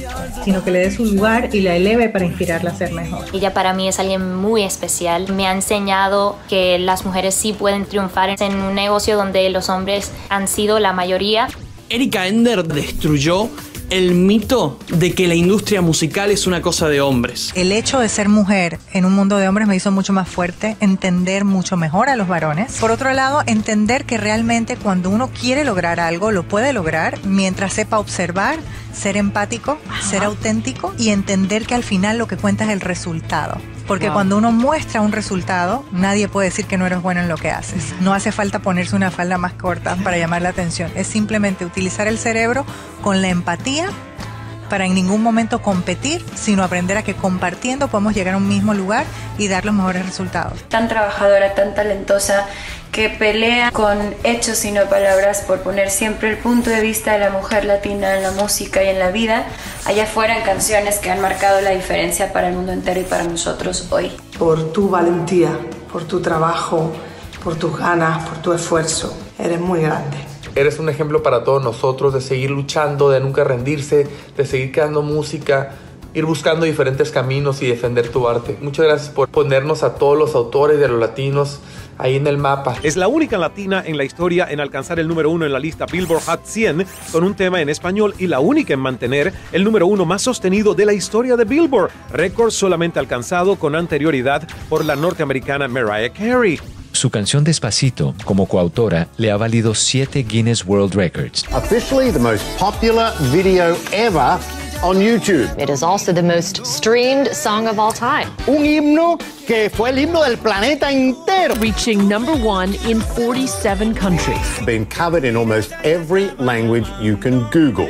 sino que le dé su lugar y la eleve para inspirarla a ser mejor. Ella para mí es alguien muy especial. Me ha enseñado que las mujeres sí pueden triunfar en un negocio donde los hombres han sido la mayoría. Erika Ender destruyó el mito de que la industria musical es una cosa de hombres. El hecho de ser mujer en un mundo de hombres me hizo mucho más fuerte, entender mucho mejor a los varones. Por otro lado, entender que realmente cuando uno quiere lograr algo, lo puede lograr mientras sepa observar, ser empático, ser auténtico y entender que al final lo que cuenta es el resultado. Porque Wow. cuando uno muestra un resultado, nadie puede decir que no eres bueno en lo que haces. No hace falta ponerse una falda más corta para llamar la atención. Es simplemente utilizar el cerebro con la empatía para en ningún momento competir, sino aprender a que compartiendo podemos llegar a un mismo lugar y dar los mejores resultados. tan trabajadora, tan talentosa, que pelea con hechos y no palabras por poner siempre el punto de vista de la mujer latina en la música y en la vida, allá afuera en canciones que han marcado la diferencia para el mundo entero y para nosotros hoy. por tu valentía, por tu trabajo, por tus ganas, por tu esfuerzo. Eres muy grande. Eres un ejemplo para todos nosotros de seguir luchando, de nunca rendirse, de seguir creando música, ir buscando diferentes caminos y defender tu arte. Muchas gracias por ponernos a todos los autores de los latinos ahí en el mapa. Es la única latina en la historia en alcanzar el número uno en la lista Billboard Hot 100 con un tema en español y la única en mantener el número uno más sostenido de la historia de Billboard, récord solamente alcanzado con anterioridad por la norteamericana Mariah Carey. Su canción Despacito, como coautora, le ha valido siete Guinness World Records. Officially the most popular video ever on YouTube. It is also the most streamed song of all time. Un himno que fue el himno del planeta entero. Reaching number one in 47 countries. Been covered in almost every language you can Google.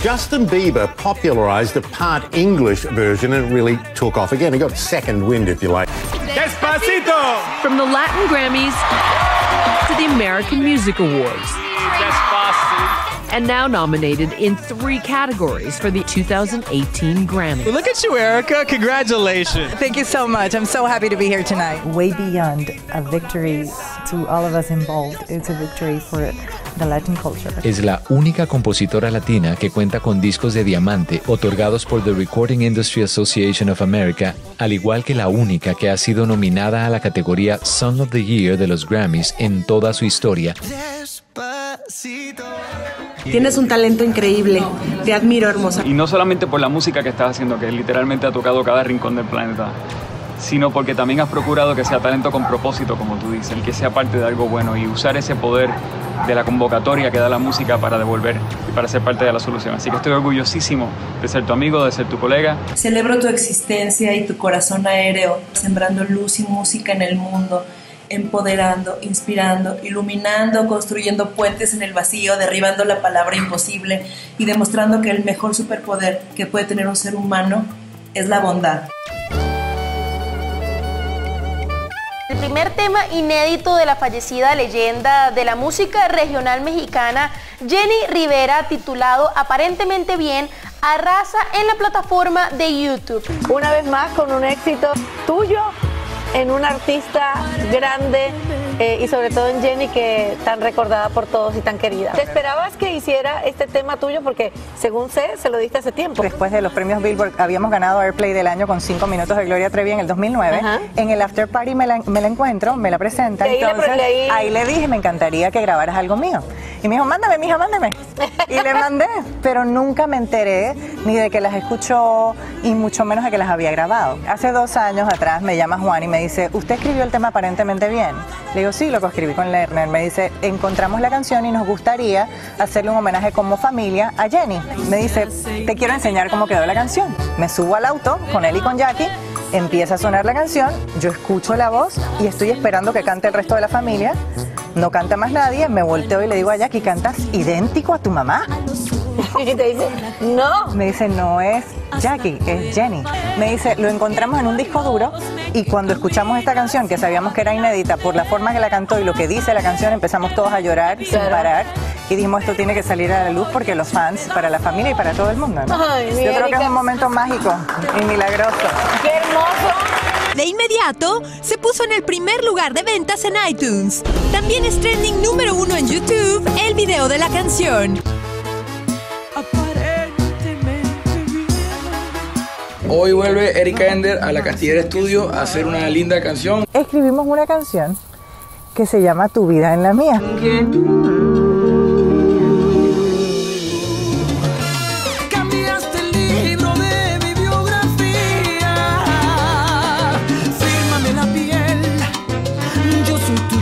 Justin Bieber popularized the part English version and it really took off. Again, he got second wind, if you like. Despacito! From the Latin Grammys to the American Music Awards. And now nominated in three categories for the 2018 Grammy. Look at you, Erica. Congratulations. Thank you so much. I'm so happy to be here tonight. Way beyond a victory to all of us involved. It's a victory for the Latin culture. Es la única compositora latina que cuenta con discos de diamante otorgados por The Recording Industry Association of America, al igual que la única que ha sido nominada a la categoría Song of the Year de los Grammys en toda su historia. Tienes un talento increíble. Te admiro, hermosa. Y no solamente por la música que estás haciendo, que literalmente ha tocado cada rincón del planeta, sino porque también has procurado que sea talento con propósito, como tú dices, y que sea parte de algo bueno y usar ese poder de la convocatoria que da la música para devolver y para ser parte de la solución. Así que estoy orgullosísimo de ser tu amigo, de ser tu colega. Celebro tu existencia y tu corazón aéreo, sembrando luz y música en el mundo, empoderando, inspirando, iluminando, construyendo puentes en el vacío, derribando la palabra imposible y demostrando que el mejor superpoder que puede tener un ser humano es la bondad. El primer tema inédito de la fallecida leyenda de la música regional mexicana, Jenny Rivera, titulado Aparentemente Bien, arrasa en la plataforma de YouTube. Una vez más con un éxito tuyo en un artista grande eh, y sobre todo en Jenny que tan recordada por todos y tan querida. ¿Te esperabas que hiciera este tema tuyo? Porque según sé, se lo diste hace tiempo. Después de los premios Billboard habíamos ganado Airplay del año con 5 minutos de Gloria Trevi en el 2009. Ajá. En el after party me la, me la encuentro, me la presentan. Y ahí entonces, le- ahí- ahí le dije, me encantaría que grabaras algo mío. Y me dijo, mándame, mija, mándame. Y le mandé, pero nunca me enteré ni de que las escuchó y mucho menos de que las había grabado. Hace dos años atrás me llama Juan y me dice, ¿usted escribió el tema aparentemente bien? Le digo, sí, lo escribí con Lerner. Me dice, encontramos la canción y nos gustaría hacerle un homenaje como familia a Jenny. Me dice, te quiero enseñar cómo quedó la canción. Me subo al auto con él y con Jackie. Empieza a sonar la canción, yo escucho la voz y estoy esperando que cante el resto de la familia. No canta más nadie, me volteo y le digo a Jackie, cantas idéntico a tu mamá. Y te dice, no. Me dice, no es Jackie, es Jenny. Me dice, lo encontramos en un disco duro y cuando escuchamos esta canción, que sabíamos que era inédita por la forma que la cantó y lo que dice la canción, empezamos todos a llorar sin Claro. parar. Y dijimos, esto tiene que salir a la luz porque los fans, para la familia y para todo el mundo. ¿no? Ay, Yo creo que es un momento mágico y milagroso. ¡Qué hermoso! De inmediato, se puso en el primer lugar de ventas en iTunes. También es trending número uno en YouTube el video de la canción. Hoy vuelve Erika Ender a la Castillera Estudio a hacer una linda canción. Escribimos una canción que se llama Tu vida en la mía.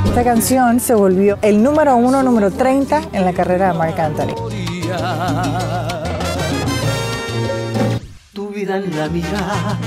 Esta canción se volvió el número uno, número 30 en la carrera de Marc Anthony. La.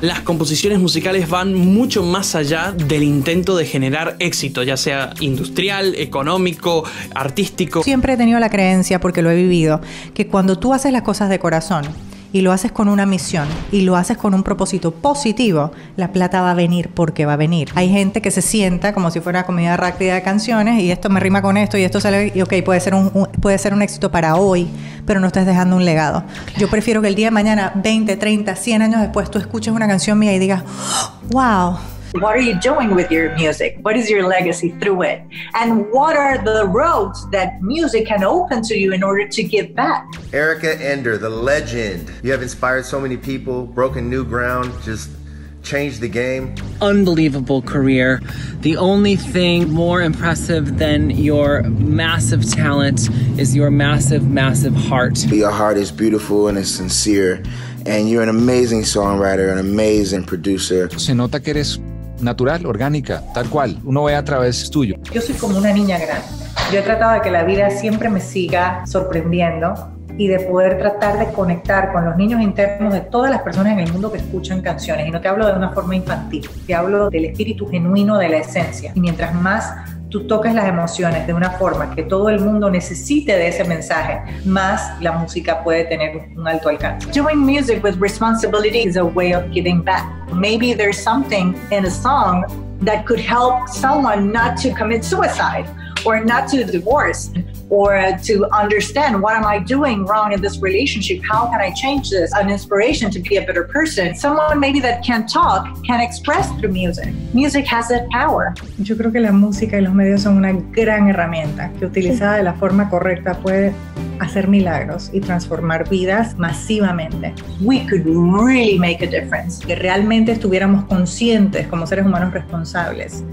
Las composiciones musicales van mucho más allá del intento de generar éxito, ya sea industrial, económico, artístico. Siempre he tenido la creencia, porque lo he vivido, que cuando tú haces las cosas de corazón y lo haces con una misión y lo haces con un propósito positivo, la plata va a venir porque va a venir. Hay gente que se sienta como si fuera una comida rápida de canciones y esto me rima con esto y esto sale y ok, puede ser un, un- puede ser un éxito para hoy, pero no estás dejando un legado. Yo prefiero que el día de mañana, 20, 30, 100 años después, tú escuches una canción mía y digas, wow, What are you doing with your music? What is your legacy through it? And what are the roads that music can open to you in order to give back? Erica Ender, the legend. You have inspired so many people, broken new ground, just changed the game. unbelievable career. The only thing more impressive than your massive talent is your massive, massive heart. Your heart is beautiful and it's sincere, and you're an amazing songwriter, an amazing producer. Se nota que eres natural, orgánica, tal cual. Uno ve a través tuyo. Yo soy como una niña grande. Yo he tratado de que la vida siempre me siga sorprendiendo y de poder tratar de conectar con los niños internos de todas las personas en el mundo que escuchan canciones. Y no te hablo de una forma infantil, te hablo del espíritu genuino de la esencia. Y mientras más tú toques las emociones de una forma que todo el mundo necesite de ese mensaje, más la música puede tener un alto alcance. Doing music with responsibility is a way of giving back. Maybe there's something in a song that could help someone not to commit suicide or not to divorce or to understand what am I doing wrong in this relationship? How can I change this? An inspiration to be a better person. Someone maybe that can talk can express through music. Music has that power. Yo creo que la música y los medios son una gran herramienta que utilizada de la forma correcta puede hacer milagros y transformar vidas masivamente. We could really make a difference. Que realmente estuviéramos conscientes como seres humanos responsables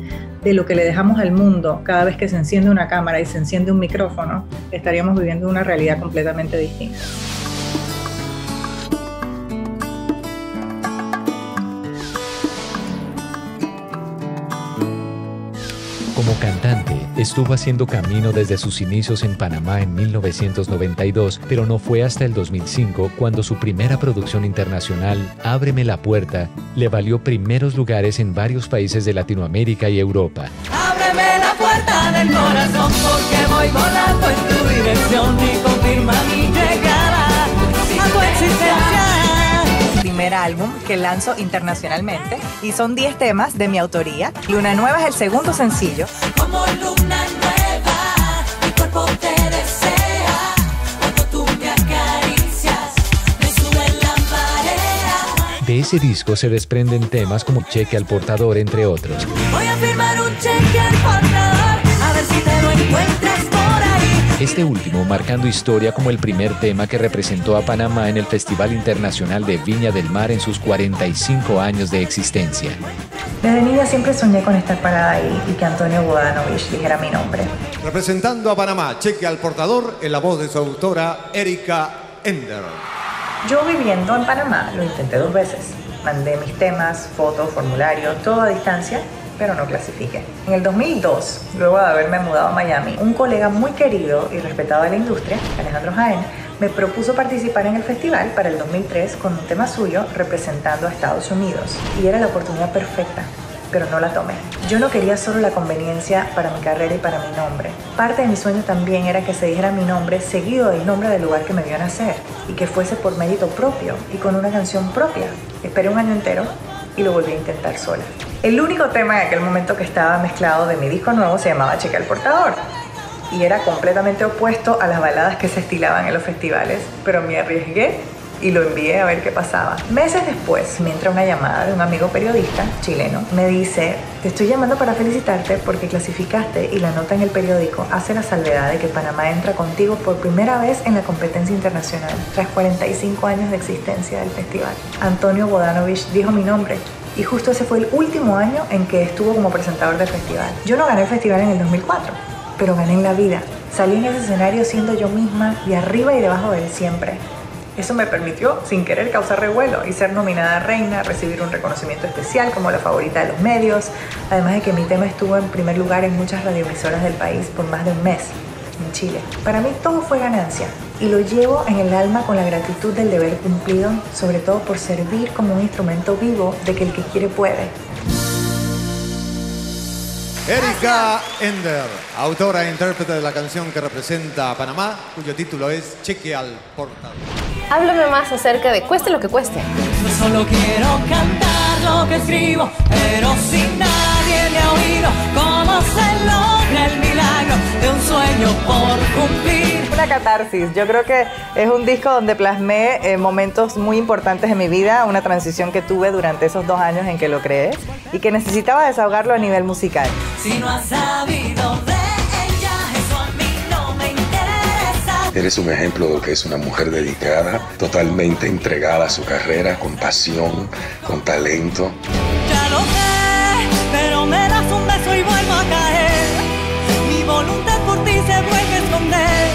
de lo que le dejamos al mundo cada vez que se enciende una cámara y se enciende un micrófono, estaríamos viviendo una realidad completamente distinta. Como cantante, estuvo haciendo camino desde sus inicios en Panamá en 1992, pero no fue hasta el 2005 cuando su primera producción internacional, Ábreme la puerta, le valió primeros lugares en varios países de Latinoamérica y Europa. Ábreme la puerta del corazón porque voy volando en tu dirección álbum que lanzo internacionalmente y son 10 temas de mi autoría. Luna Nueva es el segundo sencillo. Como luna nueva, mi cuerpo te desea. Cuando tú me acaricias, me sube la marea. De ese disco se desprenden temas como Cheque al portador, entre otros. Voy a firmar un cheque al portador, a ver si te lo encuentras. Este último marcando historia como el primer tema que representó a Panamá en el Festival Internacional de Viña del Mar en sus 45 años de existencia. Desde niña siempre soñé con estar parada ahí y que Antonio Bodanovich dijera mi nombre. Representando a Panamá, cheque al portador en la voz de su autora Erika Ender. Yo viviendo en Panamá lo intenté dos veces. Mandé mis temas, fotos, formularios, todo a distancia, pero no clasifiqué. En el 2002, luego de haberme mudado a Miami, un colega muy querido y respetado de la industria, Alejandro Jaén, me propuso participar en el festival para el 2003 con un tema suyo representando a Estados Unidos. Y era la oportunidad perfecta, pero no la tomé. Yo no quería solo la conveniencia para mi carrera y para mi nombre. Parte de mi sueño también era que se dijera mi nombre seguido del nombre del lugar que me vio nacer y que fuese por mérito propio y con una canción propia. Esperé un año entero y lo volví a intentar sola. El único tema en aquel momento que estaba mezclado de mi disco nuevo se llamaba Cheque al Portador y era completamente opuesto a las baladas que se estilaban en los festivales, pero me arriesgué y lo envié a ver qué pasaba. Meses después me entra una llamada de un amigo periodista chileno. Me dice, te estoy llamando para felicitarte porque clasificaste y la nota en el periódico hace la salvedad de que Panamá entra contigo por primera vez en la competencia internacional, tras 45 años de existencia del festival. Antonio Bodanovich dijo mi nombre y justo ese fue el último año en que estuvo como presentador del festival. Yo no gané el festival en el 2004, pero gané en la vida. Salí en ese escenario siendo yo misma y arriba y debajo de él siempre. Eso me permitió, sin querer, causar revuelo y ser nominada reina, recibir un reconocimiento especial como la favorita de los medios, además de que mi tema estuvo en primer lugar en muchas radioemisoras del país por más de un mes en Chile. Para mí todo fue ganancia y lo llevo en el alma con la gratitud del deber cumplido, sobre todo por servir como un instrumento vivo de que el que quiere puede. Erika Ender, autora e intérprete de la canción que representa a Panamá, cuyo título es Cheque al portador. Háblame más acerca de cueste lo que cueste. Yo solo quiero cantar lo que escribo, pero si nadie me ha oído, ¿cómo se logra el milagro de un sueño por cumplir? Una catarsis. Yo creo que es un disco donde plasmé eh, momentos muy importantes de mi vida, una transición que tuve durante esos dos años en que lo creé y que necesitaba desahogarlo a nivel musical. Si no has sabido de Eres un ejemplo de lo que es una mujer dedicada, totalmente entregada a su carrera, con pasión, con talento. Ya lo sé, pero me das un beso y vuelvo a caer. Mi voluntad por ti se vuelve a esconder.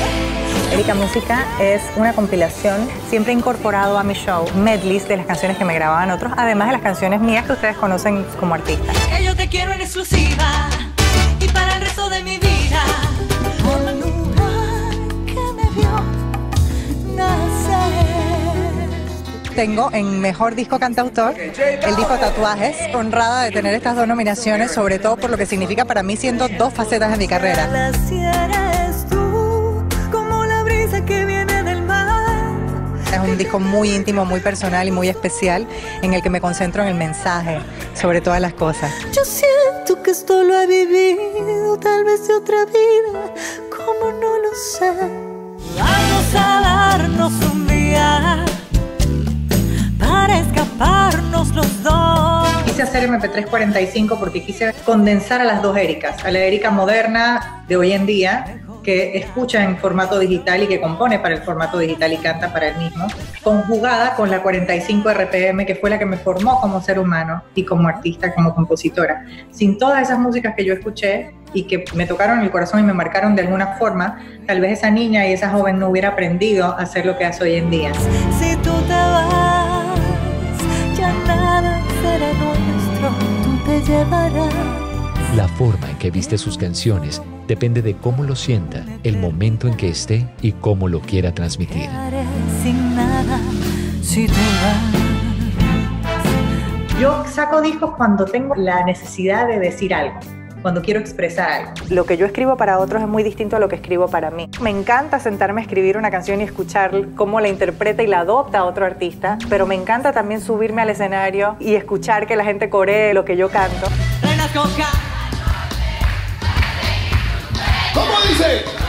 Erika Música es una compilación siempre incorporado a mi show, medleys de las canciones que me grababan otros, además de las canciones mías que ustedes conocen como artista. Que yo te quiero en exclusiva y para el resto de mi vida. Tengo en Mejor Disco Cantautor el disco Tatuajes, honrada de tener estas dos nominaciones, sobre todo por lo que significa para mí siendo dos facetas de mi carrera. Es un disco muy íntimo, muy personal y muy especial en el que me concentro en el mensaje sobre todas las cosas. Yo siento que esto lo he vivido, tal vez de otra vida, como no lo sé. Vamos a darnos un día para escaparnos los dos. Quise hacer MP345 porque quise condensar a las dos Ericas, a la Erika moderna de hoy en día, que escucha en formato digital y que compone para el formato digital y canta para el mismo, conjugada con la 45 RPM, que fue la que me formó como ser humano y como artista, como compositora. Sin todas esas músicas que yo escuché y que me tocaron el corazón y me marcaron de alguna forma, tal vez esa niña y esa joven no hubiera aprendido a hacer lo que hace hoy en día. Si tú te vas, llevarás. La forma en que viste sus canciones depende de cómo lo sienta, el momento en que esté y cómo lo quiera transmitir. Haré sin nada si te vas. Yo saco discos cuando tengo la necesidad de decir algo, cuando quiero expresar algo. Lo que yo escribo para otros es muy distinto a lo que escribo para mí. Me encanta sentarme a escribir una canción y escuchar cómo la interpreta y la adopta otro artista, pero me encanta también subirme al escenario y escuchar que la gente coree lo que yo canto. ¿Cómo dice?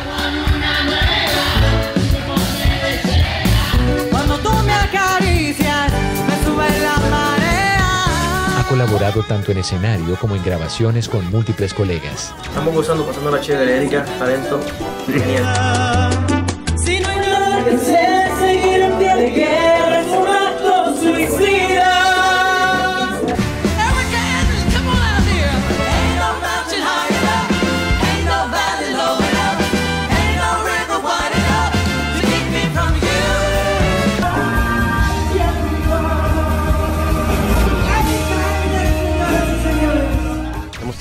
Colaborado tanto en escenario como en grabaciones con múltiples colegas. Estamos gozando, pasando la chévere, Erika, talento, genial.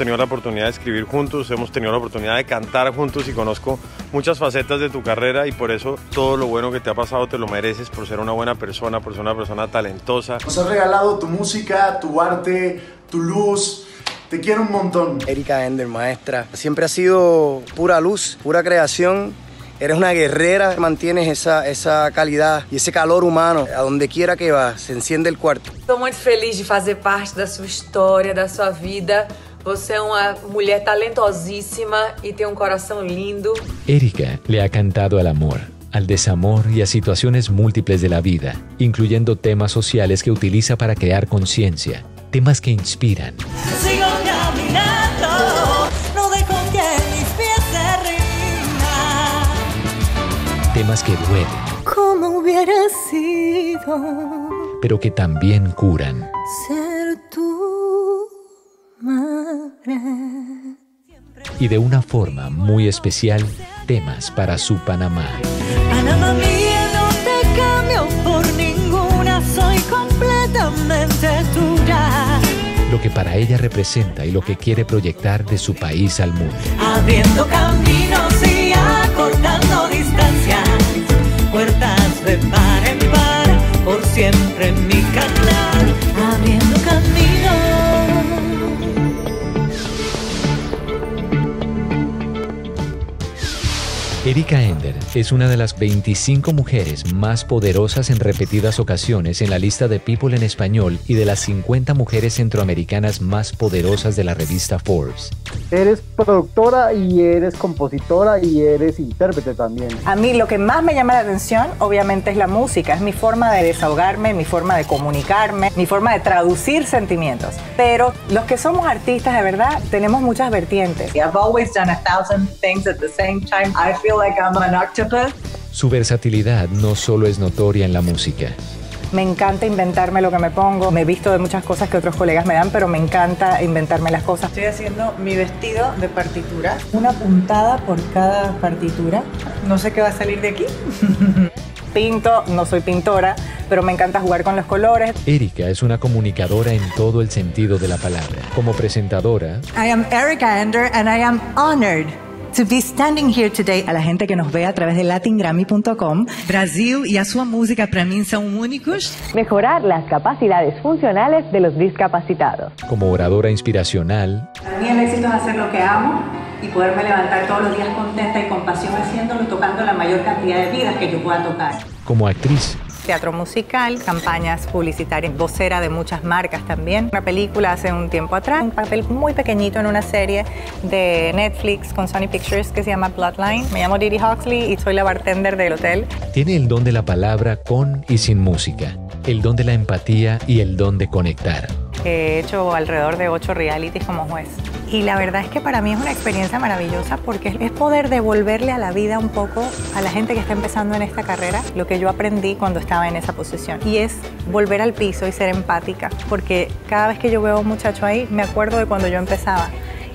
Tenido la oportunidad de escribir juntos, hemos tenido la oportunidad de cantar juntos y conozco muchas facetas de tu carrera y por eso todo lo bueno que te ha pasado te lo mereces por ser una buena persona, por ser una persona talentosa. Nos has regalado tu música, tu arte, tu luz. Te quiero un montón. Erika Ender, maestra. Siempre has sido pura luz, pura creación. Eres una guerrera, mantienes esa, esa calidad y ese calor humano a donde quiera que vas, se enciende el cuarto. Estou muito feliz de fazer parte da sua história, da sua vida. Você é uma mulher talentosíssima e tem um coração lindo. Erika le ha cantado al amor, al desamor y a situaciones múltiples de la vida, incluyendo temas sociales que utiliza para crear conciencia, temas que inspiran, Sigo caminando, no dejo que mis pies se rindan. temas que duelen, Como hubiera sido pero que también curan. ser tú. Y de una forma muy especial, temas para su Panamá. Panamá mía, no te cambio por ninguna, soy completamente tuya. Lo que para ella representa y lo que quiere proyectar de su país al mundo. Abriendo caminos y acortando distancias, puertas de par en par, por siempre en mi canal, abriendo Erika Ender es una de las 25 mujeres más poderosas en repetidas ocasiones en la lista de People en español y de las 50 mujeres centroamericanas más poderosas de la revista Forbes. Eres productora y eres compositora y eres intérprete también. A mí lo que más me llama la atención, obviamente, es la música. Es mi forma de desahogarme, mi forma de comunicarme, mi forma de traducir sentimientos. Pero los que somos artistas de verdad tenemos muchas vertientes. I've always done a thousand things at the same time. I feel like I'm an octopus. Su versatilidad no solo es notoria en la música. Me encanta inventarme lo que me pongo. Me he visto de muchas cosas que otros colegas me dan, pero me encanta inventarme las cosas. Estoy haciendo mi vestido de partitura. Una puntada por cada partitura. No sé qué va a salir de aquí. Pinto, no soy pintora, pero me encanta jugar con los colores. Erika es una comunicadora en todo el sentido de la palabra. Como presentadora, I am Erica Ender and I am honored to be standing here today. A la gente que nos ve a través de latingrammy.com. Brasil e a sua música para mim são únicos. Mejorar las capacidades funcionales de los discapacitados. como oradora inspiracional, Para mí el éxito es hacer lo que amo y poderme levantar todos los días contenta y con pasión haciéndolo, tocando la mayor cantidad de vidas que yo pueda tocar. como actriz, Teatro musical, campañas publicitarias, vocera de muchas marcas también. Una película hace un tiempo atrás, un papel muy pequeñito en una serie de Netflix con Sony Pictures que se llama Bloodline. Me llamo Didi Huxley y soy la bartender del hotel. tiene el don de la palabra con y sin música, el don de la empatía y el don de conectar. He hecho alrededor de ocho realities como juez. Y la verdad es que para mí es una experiencia maravillosa porque es poder devolverle a la vida un poco a la gente que está empezando en esta carrera lo que yo aprendí cuando estaba en esa posición. Y es volver al piso y ser empática. Porque cada vez que yo veo a un muchacho ahí, me acuerdo de cuando yo empezaba.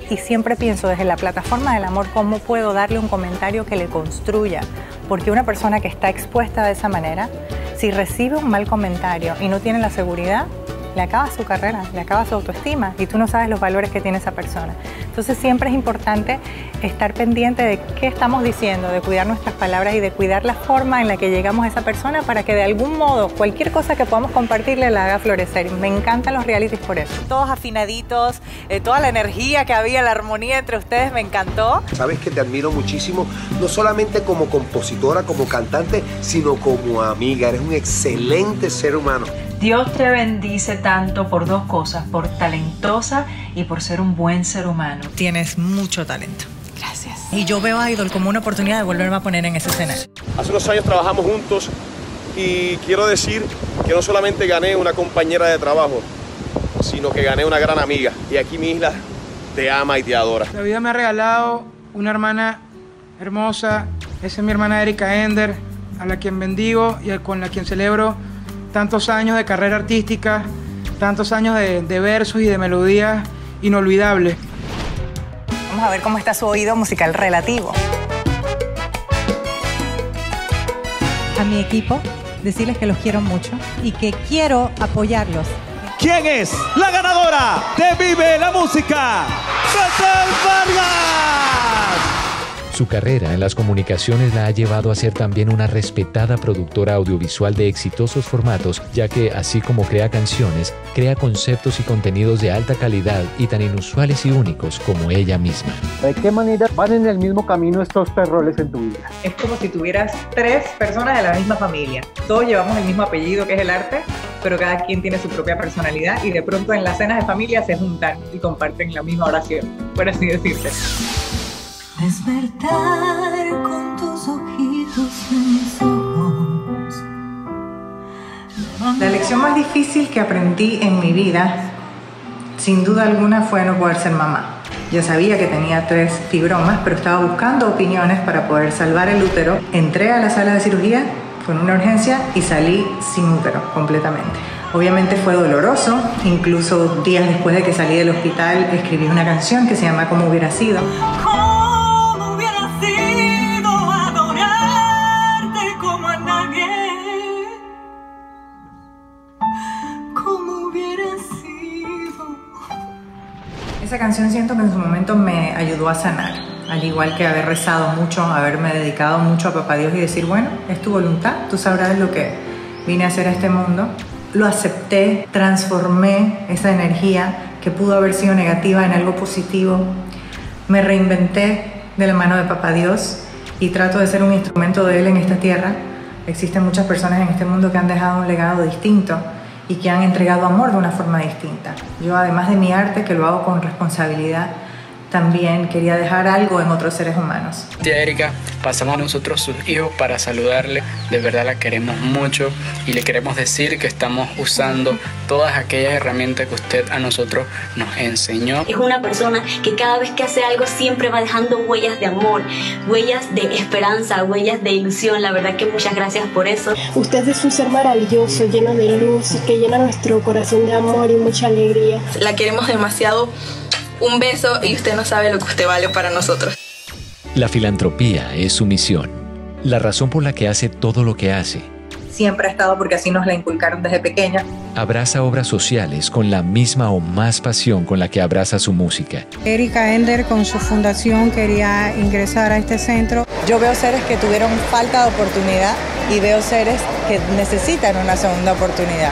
Y siempre pienso desde la plataforma del amor cómo puedo darle un comentario que le construya. Porque una persona que está expuesta de esa manera, si recibe un mal comentario y no tiene la seguridad, le acaba su carrera, le acaba su autoestima y tú no sabes los valores que tiene esa persona. Entonces siempre es importante estar pendiente de qué estamos diciendo, de cuidar nuestras palabras y de cuidar la forma en la que llegamos a esa persona para que de algún modo cualquier cosa que podamos compartirle la haga florecer. Me encantan los realities por eso. Todos afinaditos, eh, toda la energía que había, la armonía entre ustedes me encantó. Sabes que te admiro muchísimo, no solamente como compositora, como cantante, sino como amiga. Eres un excelente ser humano. Dios te bendice tanto por dos cosas, por talentosa y por ser un buen ser humano. Tienes mucho talento. Gracias. Y yo veo a Idol como una oportunidad de volverme a poner en ese escenario. Hace unos años trabajamos juntos y quiero decir que no solamente gané una compañera de trabajo, sino que gané una gran amiga. Y aquí mi isla te ama y te adora. La vida me ha regalado una hermana hermosa. Esa es mi hermana Erika Ender, a la quien bendigo y con la quien celebro tantos años de carrera artística, tantos años de, de versos y de melodías inolvidables. Vamos a ver cómo está su oído musical relativo. A mi equipo, decirles que los quiero mucho y que quiero apoyarlos. ¿Quién es la ganadora de Vive la Música? ¡Betel Vargas! Su carrera en las comunicaciones la ha llevado a ser también una respetada productora audiovisual de exitosos formatos, ya que, así como crea canciones, crea conceptos y contenidos de alta calidad y tan inusuales y únicos como ella misma. ¿De qué manera van en el mismo camino estos tres roles en tu vida? Es como si tuvieras tres personas de la misma familia. Todos llevamos el mismo apellido que es el arte, pero cada quien tiene su propia personalidad y de pronto en las cenas de familia se juntan y comparten la misma oración, por así decirte. Despertar con tus ojitos en mis ojos. La lección más difícil que aprendí en mi vida, sin duda alguna, fue no poder ser mamá. Ya sabía que tenía tres fibromas, pero estaba buscando opiniones para poder salvar el útero. Entré a la sala de cirugía con una urgencia y salí sin útero completamente. Obviamente fue doloroso, incluso días después de que salí del hospital escribí una canción que se llama Como hubiera sido. Canción siento que en su momento me ayudó a sanar, al igual que haber rezado mucho, haberme dedicado mucho a Papá Dios y decir, bueno, es tu voluntad, tú sabrás lo que vine a hacer a este mundo. Lo acepté, transformé esa energía que pudo haber sido negativa en algo positivo. Me reinventé de la mano de Papá Dios y trato de ser un instrumento de Él en esta tierra. Existen muchas personas en este mundo que han dejado un legado distinto y que han entregado amor de una forma distinta. Yo, además de mi arte, que lo hago con responsabilidad, también quería dejar algo en otros seres humanos. Tía Erika, pasamos nosotros sus hijos para saludarle. De verdad la queremos mucho y le queremos decir que estamos usando todas aquellas herramientas que usted a nosotros nos enseñó. Es una persona que cada vez que hace algo siempre va dejando huellas de amor, huellas de esperanza, huellas de ilusión. La verdad que muchas gracias por eso. Usted es un ser maravilloso, lleno de luz y que llena nuestro corazón de amor y mucha alegría. La queremos demasiado. Un beso y usted no sabe lo que usted vale para nosotros. La filantropía es su misión, la razón por la que hace todo lo que hace. Siempre ha estado porque así nos la inculcaron desde pequeña. Abraza obras sociales con la misma o más pasión con la que abraza su música. Erika Ender con su fundación quería ingresar a este centro. Yo veo seres que tuvieron falta de oportunidad y veo seres que necesitan una segunda oportunidad.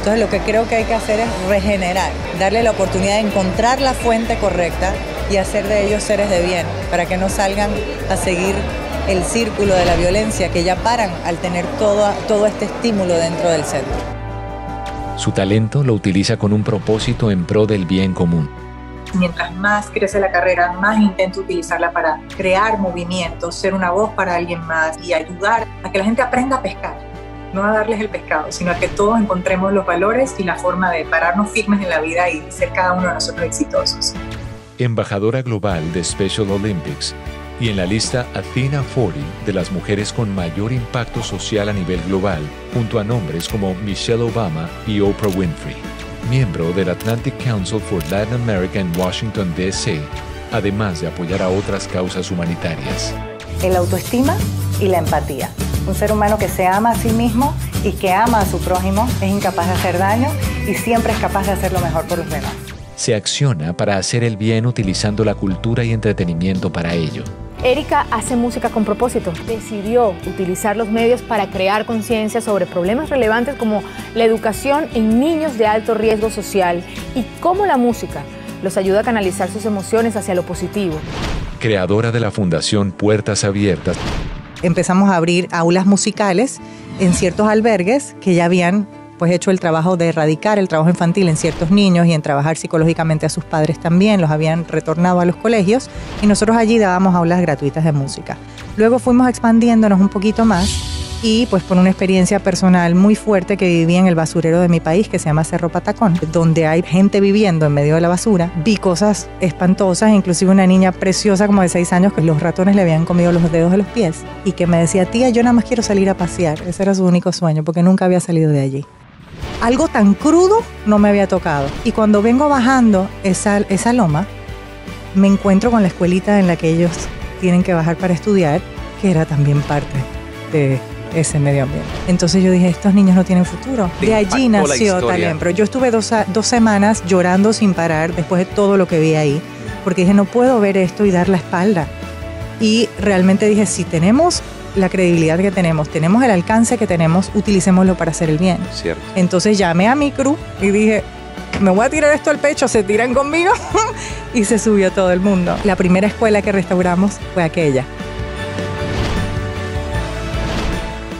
Entonces lo que creo que hay que hacer es regenerar, darle la oportunidad de encontrar la fuente correcta y hacer de ellos seres de bien, para que no salgan a seguir el círculo de la violencia que ya paran al tener todo, todo este estímulo dentro del centro. Su talento lo utiliza con un propósito en pro del bien común. Mientras más crece la carrera, más intento utilizarla para crear movimientos, ser una voz para alguien más y ayudar a que la gente aprenda a pescar no a darles el pescado, sino a que todos encontremos los valores y la forma de pararnos firmes en la vida y ser cada uno de nosotros exitosos. Embajadora global de Special Olympics y en la lista Athena 40 de las mujeres con mayor impacto social a nivel global, junto a nombres como Michelle Obama y Oprah Winfrey. Miembro del Atlantic Council for Latin America en Washington, D.C., además de apoyar a otras causas humanitarias. El autoestima y la empatía. Un ser humano que se ama a sí mismo y que ama a su prójimo es incapaz de hacer daño y siempre es capaz de hacer lo mejor por los demás. Se acciona para hacer el bien utilizando la cultura y entretenimiento para ello. Erika hace música con propósito. Decidió utilizar los medios para crear conciencia sobre problemas relevantes como la educación en niños de alto riesgo social y cómo la música los ayuda a canalizar sus emociones hacia lo positivo. Creadora de la Fundación Puertas Abiertas, empezamos a abrir aulas musicales en ciertos albergues que ya habían pues hecho el trabajo de erradicar el trabajo infantil en ciertos niños y en trabajar psicológicamente a sus padres también, los habían retornado a los colegios y nosotros allí dábamos aulas gratuitas de música. Luego fuimos expandiéndonos un poquito más y pues por una experiencia personal muy fuerte que viví en el basurero de mi país que se llama Cerro Patacón, donde hay gente viviendo en medio de la basura, vi cosas espantosas, inclusive una niña preciosa como de 6 años que los ratones le habían comido los dedos de los pies y que me decía, tía, yo nada más quiero salir a pasear, ese era su único sueño porque nunca había salido de allí. Algo tan crudo no me había tocado. Y cuando vengo bajando esa, esa loma, me encuentro con la escuelita en la que ellos tienen que bajar para estudiar, que era también parte de ese medio ambiente. Entonces yo dije, estos niños no tienen futuro. De allí nació Talempro. Yo estuve dos, dos semanas llorando sin parar después de todo lo que vi ahí, porque dije, no puedo ver esto y dar la espalda. Y realmente dije, si tenemos la credibilidad que tenemos, tenemos el alcance que tenemos, utilicémoslo para hacer el bien. Cierto. Entonces llamé a mi crew y dije, me voy a tirar esto al pecho, se tiran conmigo y se subió todo el mundo. La primera escuela que restauramos fue aquella.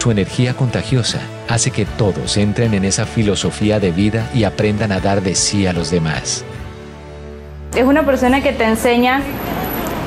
Su energía contagiosa hace que todos entren en esa filosofía de vida y aprendan a dar de sí a los demás. Es una persona que te enseña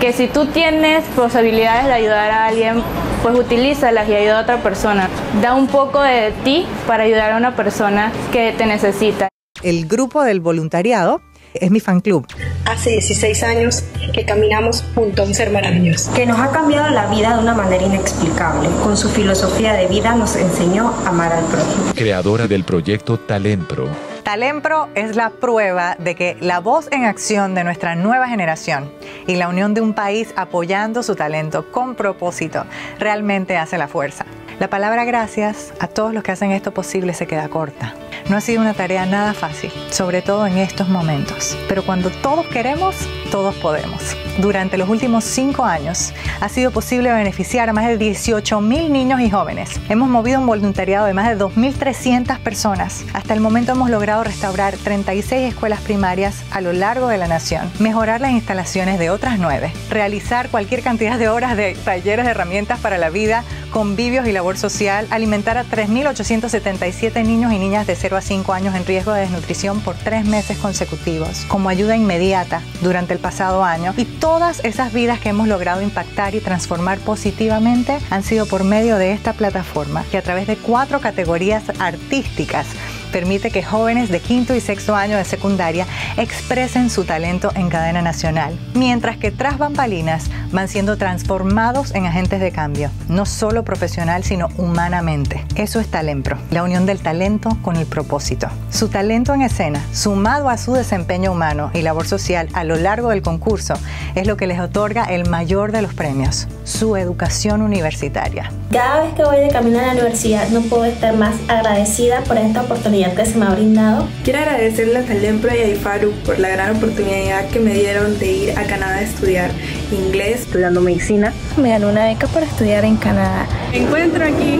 que si tú tienes posibilidades de ayudar a alguien, pues utilízalas y ayuda a otra persona. Da un poco de ti para ayudar a una persona que te necesita. El grupo del voluntariado es mi fan club. Hace 16 años que caminamos junto a un ser maravilloso. Que nos ha cambiado la vida de una manera inexplicable. Con su filosofía de vida nos enseñó a amar al prójimo. Creadora del proyecto Talempro. Talempro es la prueba de que la voz en acción de nuestra nueva generación y la unión de un país apoyando su talento con propósito realmente hace la fuerza. La palabra gracias a todos los que hacen esto posible se queda corta. No ha sido una tarea nada fácil, sobre todo en estos momentos. Pero cuando todos queremos, todos podemos. Durante los últimos cinco años ha sido posible beneficiar a más de 18 mil niños y jóvenes. Hemos movido un voluntariado de más de 2.300 personas. Hasta el momento hemos logrado restaurar 36 escuelas primarias a lo largo de la nación, mejorar las instalaciones de otras nueve, realizar cualquier cantidad de horas de talleres de herramientas para la vida, convivios y labor social, alimentar a 3.877 niños y niñas de 0 a 5 años en riesgo de desnutrición por tres meses consecutivos, como ayuda inmediata durante el pasado año. Y todas esas vidas que hemos logrado impactar y transformar positivamente han sido por medio de esta plataforma, que a través de cuatro categorías artísticas permite que jóvenes de quinto y sexto año de secundaria expresen su talento en cadena nacional, mientras que tras bambalinas van siendo transformados en agentes de cambio, no solo profesional, sino humanamente. Eso es Talempro, la unión del talento con el propósito. Su talento en escena, sumado a su desempeño humano y labor social a lo largo del concurso, es lo que les otorga el mayor de los premios, su educación universitaria. Cada vez que voy de camino a la universidad no puedo estar más agradecida por esta oportunidad que se me ha brindado. Quiero agradecerles a Lempro y a Ifaru por la gran oportunidad que me dieron de ir a Canadá a estudiar inglés. Estudiando medicina. Me ganó una beca para estudiar en Canadá. Me encuentro aquí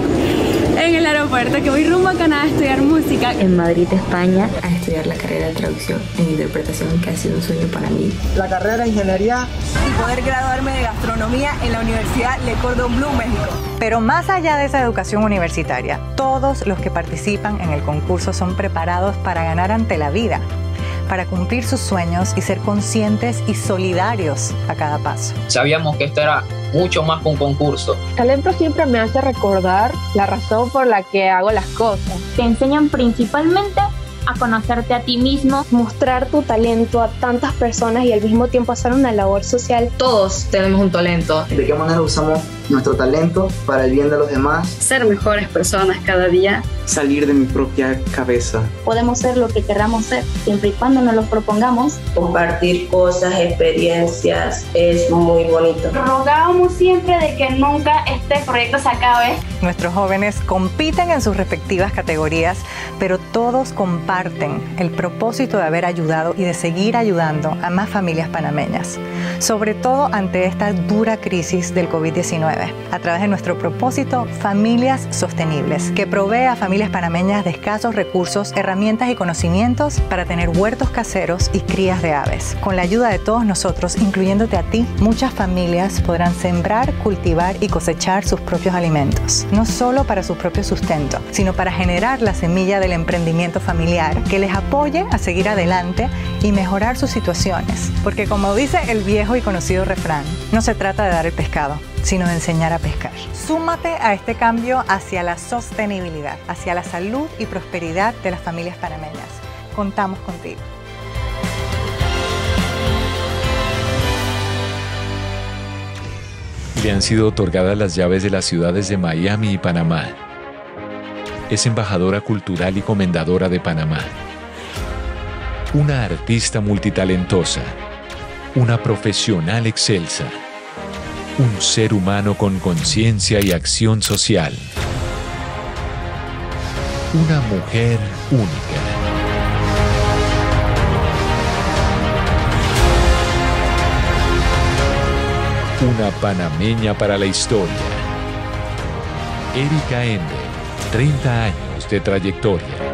en el aeropuerto que voy rumbo a Canadá a estudiar música. En Madrid, España, a estudiar la carrera de traducción en interpretación que ha sido un sueño para mí. La carrera de ingeniería y poder graduarme de gastronomía en la Universidad Le Cordon Bleu, México. Pero más allá de esa educación universitaria, todos los que participan en el concurso son preparados para ganar ante la vida, para cumplir sus sueños y ser conscientes y solidarios a cada paso. Sabíamos que esto era mucho más que un concurso. Talento siempre me hace recordar la razón por la que hago las cosas. Te enseñan principalmente a conocerte a ti mismo, mostrar tu talento a tantas personas y al mismo tiempo hacer una labor social. Todos tenemos un talento. ¿De qué manera usamos nuestro talento para el bien de los demás? Ser mejores personas cada día. Salir de mi propia cabeza. Podemos ser lo que queramos ser, siempre y cuando nos lo propongamos. Compartir cosas, experiencias, es muy bonito. Rogábamos siempre de que nunca este proyecto se acabe. Nuestros jóvenes compiten en sus respectivas categorías, pero todos comparten el propósito de haber ayudado y de seguir ayudando a más familias panameñas, sobre todo ante esta dura crisis del COVID-19, a través de nuestro propósito Familias Sostenibles, que provee a familias panameñas de escasos recursos, herramientas y conocimientos para tener huertos caseros y crías de aves. Con la ayuda de todos nosotros, incluyéndote a ti, muchas familias podrán sembrar, cultivar y cosechar sus propios alimentos, no solo para su propio sustento, sino para generar la semilla del emprendimiento familiar que les apoye a seguir adelante y mejorar sus situaciones. Porque como dice el viejo y conocido refrán, no se trata de dar el pescado, sino de enseñar a pescar. Súmate a este cambio hacia la sostenibilidad, hacia la salud y prosperidad de las familias panameñas. Contamos contigo. Le han sido otorgadas las llaves de las ciudades de Miami y Panamá. Es embajadora cultural y comendadora de Panamá. Una artista multitalentosa. Una profesional excelsa. Un ser humano con conciencia y acción social. Una mujer única. Una panameña para la historia. Erika Ender, 30 años de trayectoria.